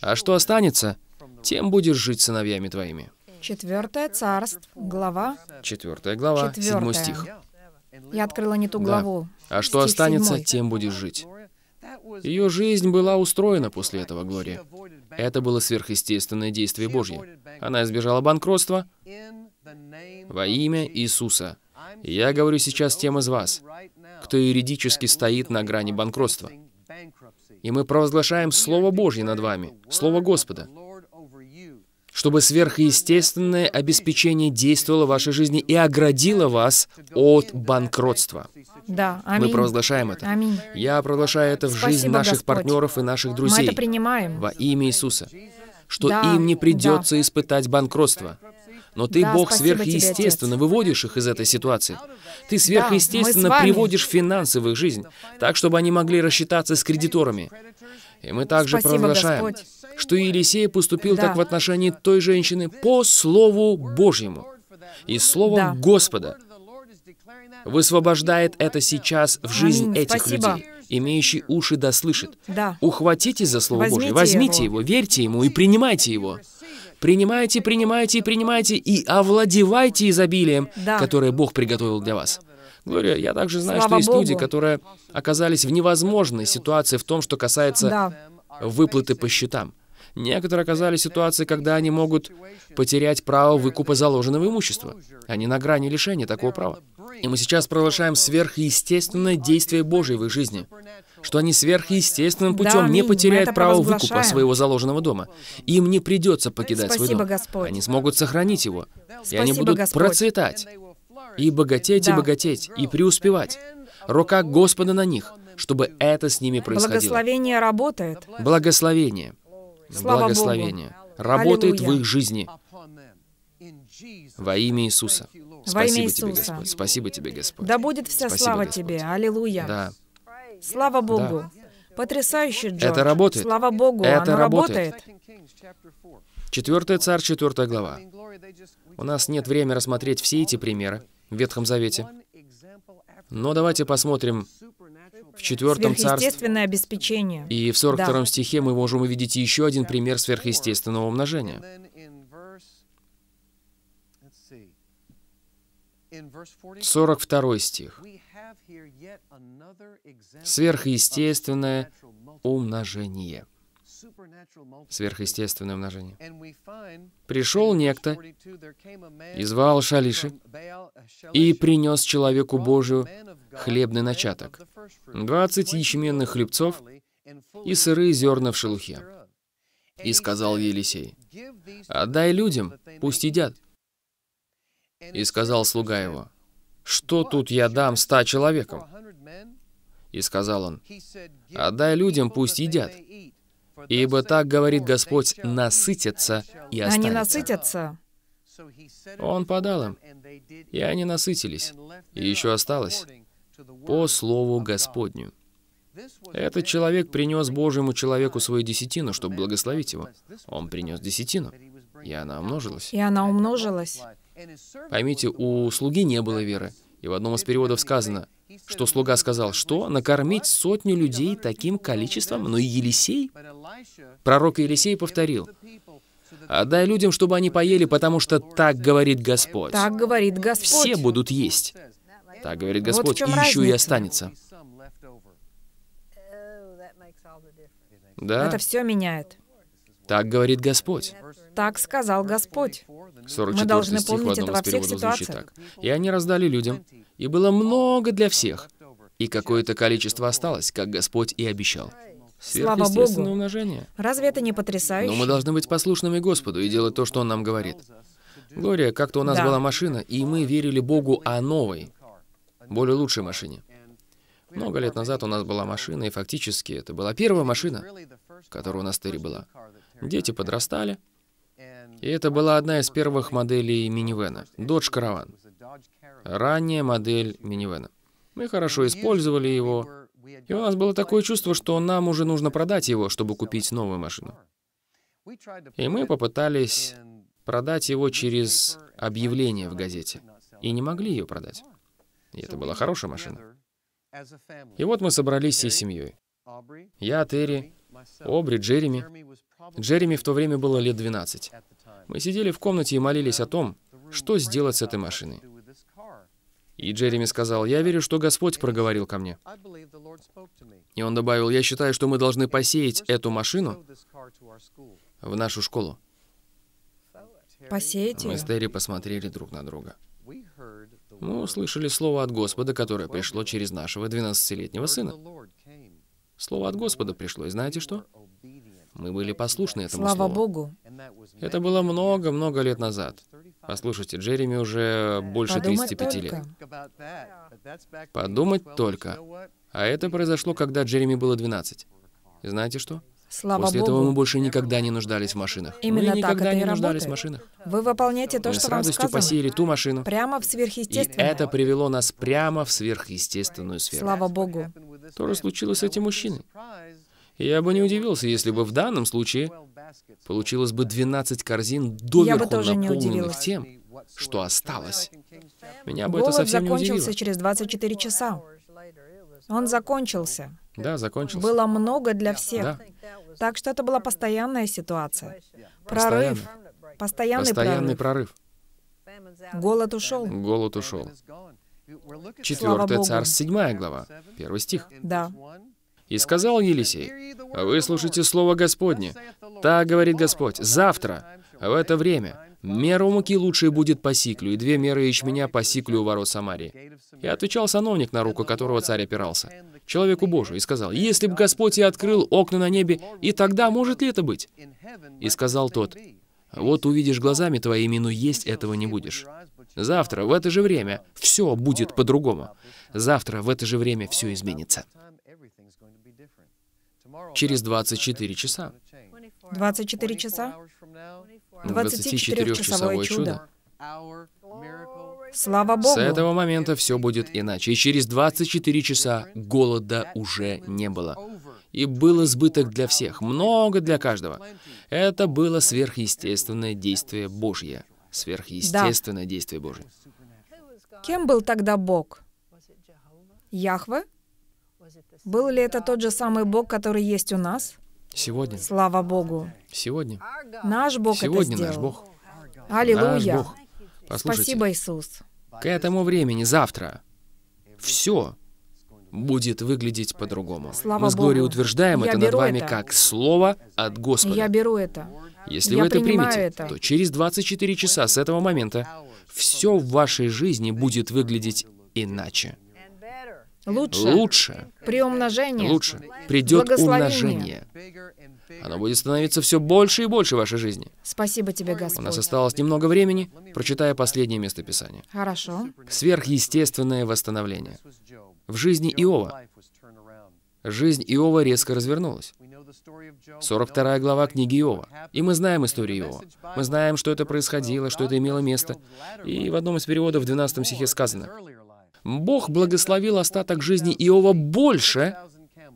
А что останется, тем будешь жить сыновьями твоими». Четвертое царство, глава. 4 глава, 7 Четвертая. стих. Я открыла не ту Да. главу. А что Стих останется, седьмой. тем будешь жить. Ее жизнь была устроена после этого, Глория. Это было сверхъестественное действие Божье. Она избежала банкротства во имя Иисуса. Я говорю сейчас тем из вас, кто юридически стоит на грани банкротства. И мы провозглашаем Слово Божье над вами, Слово Господа, чтобы сверхъестественное обеспечение действовало в вашей жизни и оградило вас от банкротства. Да, Мы аминь. провозглашаем это. Аминь. Я провозглашаю это в жизнь Спасибо, наших Господь. партнеров и наших Мы друзей это принимаем. во имя Иисуса, что Да, им не придется испытать банкротство. Но ты, Да, Бог, тебе, сверхъестественно Отец. выводишь их из этой ситуации. Ты сверхъестественно вами. приводишь их жизнь, так, чтобы они могли рассчитаться с кредиторами. И мы также Спасибо, провозглашаем, Господь. что Елисей поступил Да. так в отношении той женщины по Слову Божьему. И Слово Да. Господа высвобождает это сейчас в жизнь Аминь. этих Спасибо. людей. Имеющий уши да слышит. Да. Ухватитесь за Слово Возьмите Божье, возьмите его. его, верьте ему и принимайте его. Принимайте, принимайте и принимайте, и овладевайте изобилием, Да. которое Бог приготовил для вас. Глория, я также знаю, Слава что есть Богу. люди, которые оказались в невозможной ситуации в том, что касается Да. выплаты по счетам. Некоторые оказались в ситуации, когда они могут потерять право выкупа заложенного имущества. Они на грани лишения такого права. И мы сейчас провозглашаем сверхъестественное действие Божье в их жизни, что они сверхъестественным Да, путем не аминь. Мы потеряют право выкупа своего заложенного дома. Им не придется покидать свой Спасибо, дом. Господь. Они смогут сохранить его, и они Спасибо, будут Господь. процветать, и богатеть, и Да. богатеть, и преуспевать. Рука Господа на них, чтобы это с ними происходило. Благословение работает. Благословение. Слава Богу. благословение работает в Аллилуйя. их жизни во имя Иисуса. Во имя Спасибо тебе, Иисуса. Господь. Спасибо тебе, Господь. Да будет вся Спасибо, слава Господь. тебе. Аллилуйя. Да, Слава Богу. Потрясающе, Джордж. Это работает. Слава Богу, Это оно работает. Четвертый царь, четвертая глава. У нас нет времени рассмотреть все эти примеры в Ветхом Завете. Но давайте посмотрим в четвертом царстве. Обеспечение. И в 42 Да. стихе мы можем увидеть еще один пример сверхъестественного умножения. 42 стих. Сверхъестественное умножение. Сверхъестественное умножение. Пришел некто из Ваал Шалиши и принес человеку Божию хлебный начаток, 20 ячменных хлебцов и сырые зерна в шелухе. И сказал Елисей, «Отдай людям, пусть едят». И сказал слуга его, «Что тут я дам ста человекам?» И сказал он, «Отдай людям, пусть едят, ибо так говорит Господь, насытятся и Они останутся». насытятся. Он подал им, и они насытились, и еще осталось по слову Господню. Этот человек принес Божьему человеку свою десятину, чтобы благословить его. Он принес десятину, и она умножилась. И она умножилась. Поймите, у слуги не было веры. И в одном из переводов сказано, что слуга сказал, что накормить сотню людей таким количеством, но и Елисей, пророк Елисей повторил, отдай людям, чтобы они поели, потому что так говорит Господь. Так говорит Господь. Все будут есть. Так говорит Вот Господь, чем и еще и останется. Да, Это все меняет. так говорит Господь. Так сказал Господь. 44 Мы должны стих в помнить одном это из во всех переводов звучит так. «И они раздали людям, и было много для всех, и какое-то количество осталось, как Господь и обещал». Слава Богу. умножение. Разве это не потрясающе? Но мы должны быть послушными Господу и делать то, что Он нам говорит. Глория, как-то у нас Да. была машина, и мы верили Богу о новой, более лучшей машине. Много лет назад у нас была машина, и фактически это была первая машина, которая у нас в Терри была. Дети подрастали, и это была одна из первых моделей минивэна, Dodge Caravan. Ранняя модель минивэна. Мы хорошо использовали его, и у нас было такое чувство, что нам уже нужно продать его, чтобы купить новую машину. И мы попытались продать его через объявление в газете, и не могли ее продать. И это была хорошая машина. И вот мы собрались всей семьей. Я, Терри, Обри, Джереми. Джереми в то время было лет 12. Мы сидели в комнате и молились о том, что сделать с этой машиной. И Джереми сказал, «Я верю, что Господь проговорил ко мне». И он добавил, «Я считаю, что мы должны посеять эту машину в нашу школу». Посеять Мы с Терри посмотрели друг на друга. Мы услышали слово от Господа, которое пришло через нашего 12-летнего сына. Слово от Господа пришло, и знаете что? Мы были послушны этому Слава слову. Богу. Это было много-много лет назад. Послушайте, Джереми уже больше Подумать 35 только. лет. Подумать только. А это произошло, когда Джереми было 12. И знаете что? Слава После этого мы Богу. больше никогда не нуждались в машинах. Именно мы так никогда это и не нуждались в работает. машинах. Вы выполняете то, мы что с вам радостью сказано. посеяли ту машину. Прямо в И сверхъестественное. это привело нас прямо в сверхъестественную сферу. Слава Богу. То же случилось с этим мужчиной. Я бы не удивился, если бы в данном случае получилось бы 12 корзин доверху наполненных тем, что осталось. Меня бы это Голод совсем не закончился удивило. через 24 часа. Он закончился. Да, закончился. Было много для всех. Да. Так что это была постоянная ситуация. Прорыв. Постоянный, Постоянный прорыв. прорыв. Голод ушел. Голод ушел. Богу. царь, седьмая глава, первый стих. Да. «И сказал Елисей, вы слушайте слово Господне. Так говорит Господь, завтра, в это время, мера муки лучшей будет по сиклю, и две меры ячменя по сиклю у ворот Самарии. И отвечал сановник, на руку которого царь опирался, человеку Божию, и сказал, «Если бы Господь и открыл окна на небе, и тогда может ли это быть?» И сказал тот, «Вот увидишь глазами твоими, но есть этого не будешь. Завтра, в это же время, все будет по-другому. Завтра, в это же время, все изменится». Через 24 часа. 24 часа? 24-часовое 24-часовое чудо. Слава Богу. С этого момента все будет иначе. И через 24 часа голода уже не было. И был избыток для всех, много для каждого. Это было сверхъестественное действие Божье. Сверхъестественное действие Божье. Кем был тогда Бог? Яхве? Был ли это тот же самый Бог, который есть у нас? Сегодня. Слава Богу. Сегодня. Наш Бог Сегодня это наш сделал. Бог. Аллилуйя. Наш Бог. Послушайте, Спасибо, Иисус. к этому времени, завтра, все будет выглядеть по-другому. Слава Мы с Глорией утверждаем Я это над вами это. как слово от Господа. Я беру это. Если Я вы это примете, это. то через 24 часа с этого момента все в вашей жизни будет выглядеть иначе. Лучше. Лучше, При умножении. лучше. Придет умножение. Оно будет становиться все больше и больше в вашей жизни. Спасибо тебе, У нас Господь. осталось немного времени, прочитая последнее место Писания. Хорошо. Сверхъестественное восстановление. В жизни Иова. Жизнь Иова резко развернулась. 42 глава книги Иова. И мы знаем историю Иова. Мы знаем, что это происходило, что это имело место. И в одном из переводов в 12 стихе сказано, «Бог благословил остаток жизни Иова больше,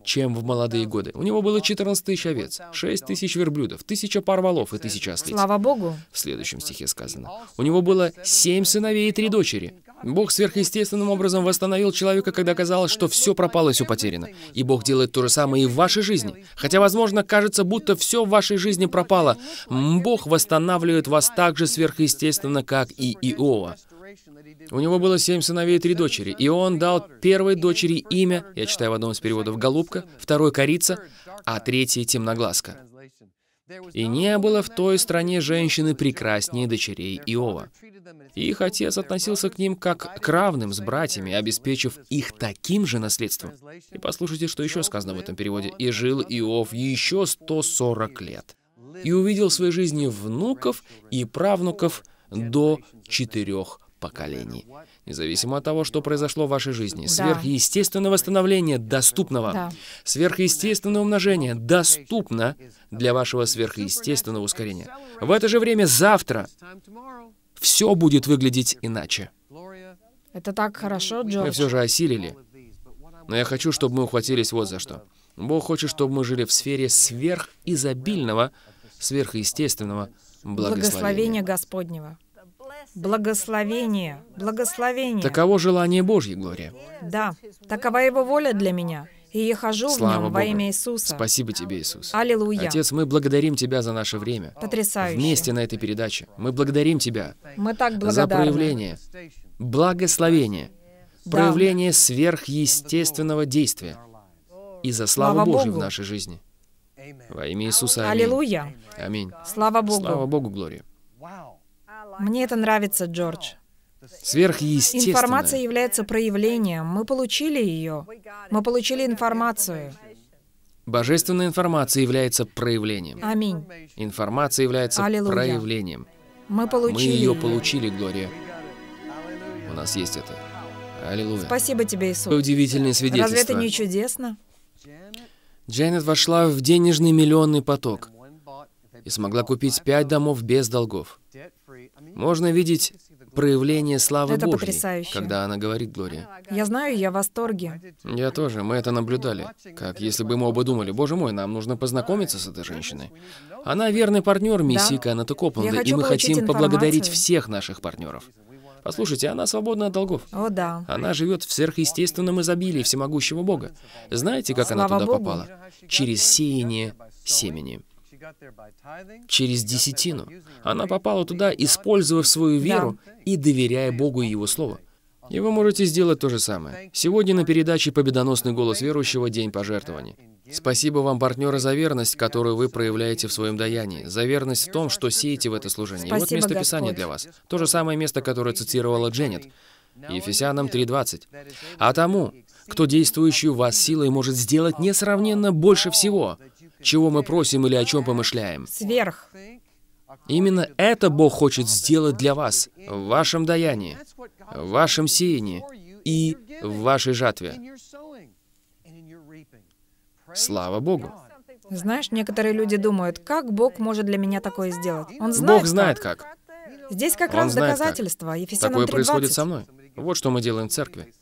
чем в молодые годы. У него было 14 тысяч овец, 6 тысяч верблюдов, тысяча пар волов и тысяча ослиц. Слава Богу. В следующем стихе сказано. У него было семь сыновей и три дочери. Бог сверхъестественным образом восстановил человека, когда казалось, что все пропало и все потеряно. И Бог делает то же самое и в вашей жизни. Хотя, возможно, кажется, будто все в вашей жизни пропало. Бог восстанавливает вас так же сверхъестественно, как и Иова. У него было семь сыновей и три дочери, и он дал первой дочери имя, я читаю в одном из переводов, «Голубка», второй «Корица», а третьей «Темноглазка». И не было в той стране женщины прекраснее дочерей Иова. Их отец относился к ним как к равным с братьями, обеспечив их таким же наследством. И послушайте, что еще сказано в этом переводе. «И жил Иов еще 140 лет, и увидел в своей жизни внуков и правнуков до четырех поколений». Независимо от того, что произошло в вашей жизни, сверхъестественное восстановление доступно вам. Да. Сверхъестественное умножение доступно для вашего сверхъестественного ускорения. В это же время завтра все будет выглядеть иначе. Это так хорошо, Мы Джордж. все же осилили. Но я хочу, чтобы мы ухватились вот за что. Бог хочет, чтобы мы жили в сфере сверхизобильного, сверхъестественного Благословение благословения. Господнего. Благословение. Благословение. Таково желание Божье, Глория. Да. Такова Его воля для меня. И я хожу в Слава нем во Богу. имя Иисуса. Спасибо тебе, Иисус. Аллилуйя. Отец, мы благодарим Тебя за наше время. Потрясающе. Вместе на этой передаче. Мы благодарим Тебя Мы так за благодарны. проявление благословения, Да. проявление сверхъестественного действия и за славу Слава Божию в нашей жизни. Во имя Иисуса. Аминь. Аллилуйя. Аминь. Слава Богу. Слава Богу, Глория. Мне это нравится, Джордж. Сверхъестественное. Информация является проявлением. Мы получили ее. Мы получили информацию. Божественная информация является проявлением. Аминь. Информация является Аллилуйя. проявлением. Мы Мы получили ее ее. получили, Глория. У нас есть это. Аллилуйя. Спасибо тебе, Иисус. удивительное Разве это свидетельство. не чудесно? Дженнет вошла в денежный миллионный поток и смогла купить пять домов без долгов. Можно видеть проявление славы Это Божьей, потрясающе. когда она говорит Глория. Я знаю, я в восторге. Я тоже, мы это наблюдали. Как если бы мы оба думали, боже мой, нам нужно познакомиться с этой женщиной. Она верный партнер миссии Да. Кеннета Я Копленда, и мы хотим поблагодарить информацию. всех наших партнеров. Послушайте, она свободна от долгов. О, да. Она живет в сверхъестественном изобилии всемогущего Бога. Знаете, как она Слава туда Богу. попала? Через сеяние семени. Через десятину. Она попала туда, используя свою веру и доверяя Богу и Его Слову. И вы можете сделать то же самое. Сегодня на передаче «Победоносный голос верующего. День пожертвований». Спасибо вам, партнеры, за верность, которую вы проявляете в своем даянии, за верность в том, что сеете в это служение. И вот Спасибо, место Писания для вас. То же самое место, которое цитировала Дженнет. Ефесянам 3.20. «А тому, кто действующую в вас силой может сделать несравненно больше всего, чего мы просим или о чем помышляем. Сверх. Именно это Бог хочет сделать для вас в вашем даянии, в вашем сеянии и в вашей жатве. Слава Богу! Знаешь, некоторые люди думают, как Бог может для меня такое сделать? Он знает Бог знает как. как. Здесь как Он раз знает как. доказательство. Ефесянам Такое 3:20. происходит со мной. Вот что мы делаем в церкви.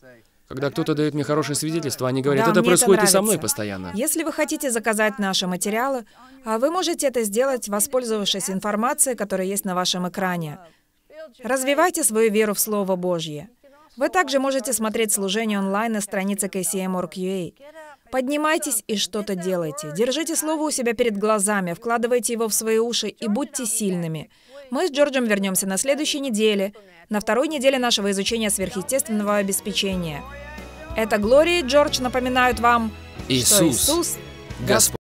Когда кто-то дает мне хорошее свидетельство, они говорят, Да, это происходит и со мной постоянно. Если вы хотите заказать наши материалы, а вы можете это сделать, воспользовавшись информацией, которая есть на вашем экране. Развивайте свою веру в Слово Божье. Вы также можете смотреть служение онлайн на странице KCM.org.ua. Поднимайтесь и что-то делайте. Держите Слово у себя перед глазами, вкладывайте его в свои уши и будьте сильными. Мы с Джорджем вернемся на следующей неделе, на второй неделе нашего изучения сверхъестественного обеспечения. Это Глория и Джордж напоминают вам, что Иисус, Иисус Господь.